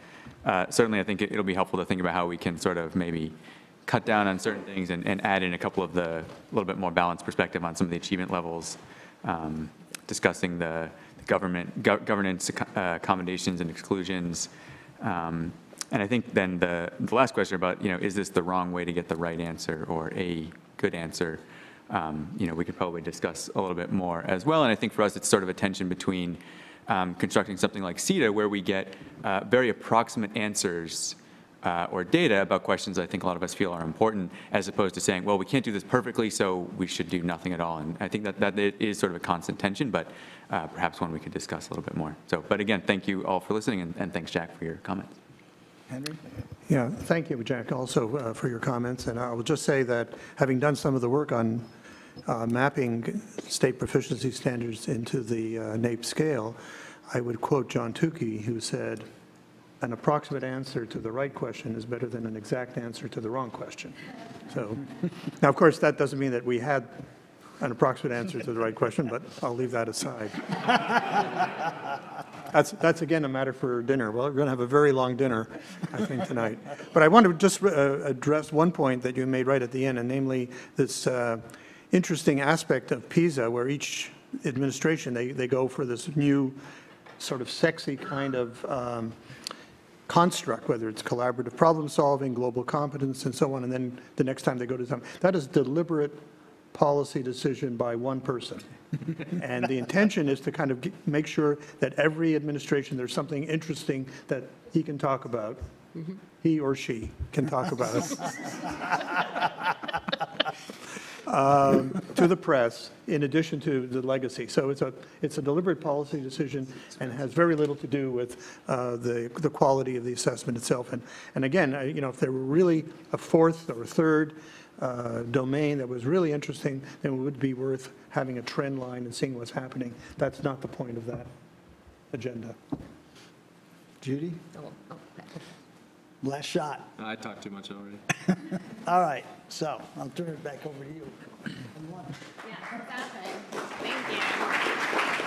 Speaker 2: uh, certainly I think it- it'll be helpful to think about how we can sort of maybe cut down on certain things and and add in a couple of the, a little bit more balanced perspective on some of the achievement levels, um, discussing the the government, gov- governance uh, accommodations and exclusions. Um, And I think then the, the last question about, you know, is this the wrong way to get the right answer or a good answer? Um, You know, we could probably discuss a little bit more as well. And I think for us, it's sort of a tension between um, constructing something like SEDA, where we get uh, very approximate answers uh, or data about questions I think a lot of us feel are important, as opposed to saying, well, we can't do this perfectly, so we should do nothing at all. And I think that, that it is sort of a constant tension, but uh, perhaps one we could discuss a little bit more. So, but again, thank you all for listening, and, and thanks, Jack, for your comments.
Speaker 1: Henry?
Speaker 3: Yeah, thank you, Jack, also uh, for your comments. And I will just say that having done some of the work on uh, mapping state proficiency standards into the uh, NAEP scale, I would quote John Tukey, who said, "An approximate answer to the right question is better than an exact answer to the wrong question." So, now, of course, that doesn't mean that we had an approximate answer to the right question, but I'll leave that aside. That's, that's again a matter for dinner. Well, we're going to have a very long dinner, I think, tonight. But I want to just uh, address one point that you made right at the end, and namely this uh, interesting aspect of PISA, where each administration, they, they go for this new sort of sexy kind of um, construct, whether it's collaborative problem solving, global competence, and so on, and then the next time they go to some, that is deliberate policy decision by one person. And the intention is to kind of make sure that every administration, there's something interesting that he can talk about, he or she can talk about um, to the press, in addition to the legacy. So it's a, it's a deliberate policy decision and has very little to do with uh, the, the quality of the assessment itself. And, and again, I- you know, if there were really a fourth or a third uh, domain that was really interesting, then it would be worth having a trend line and seeing what's happening. That's not the point of that agenda.
Speaker 1: Judy? Last shot.
Speaker 5: I talked too much already.
Speaker 1: All right, so I'll turn it back over to you.
Speaker 10: Yeah, exactly. Thank you.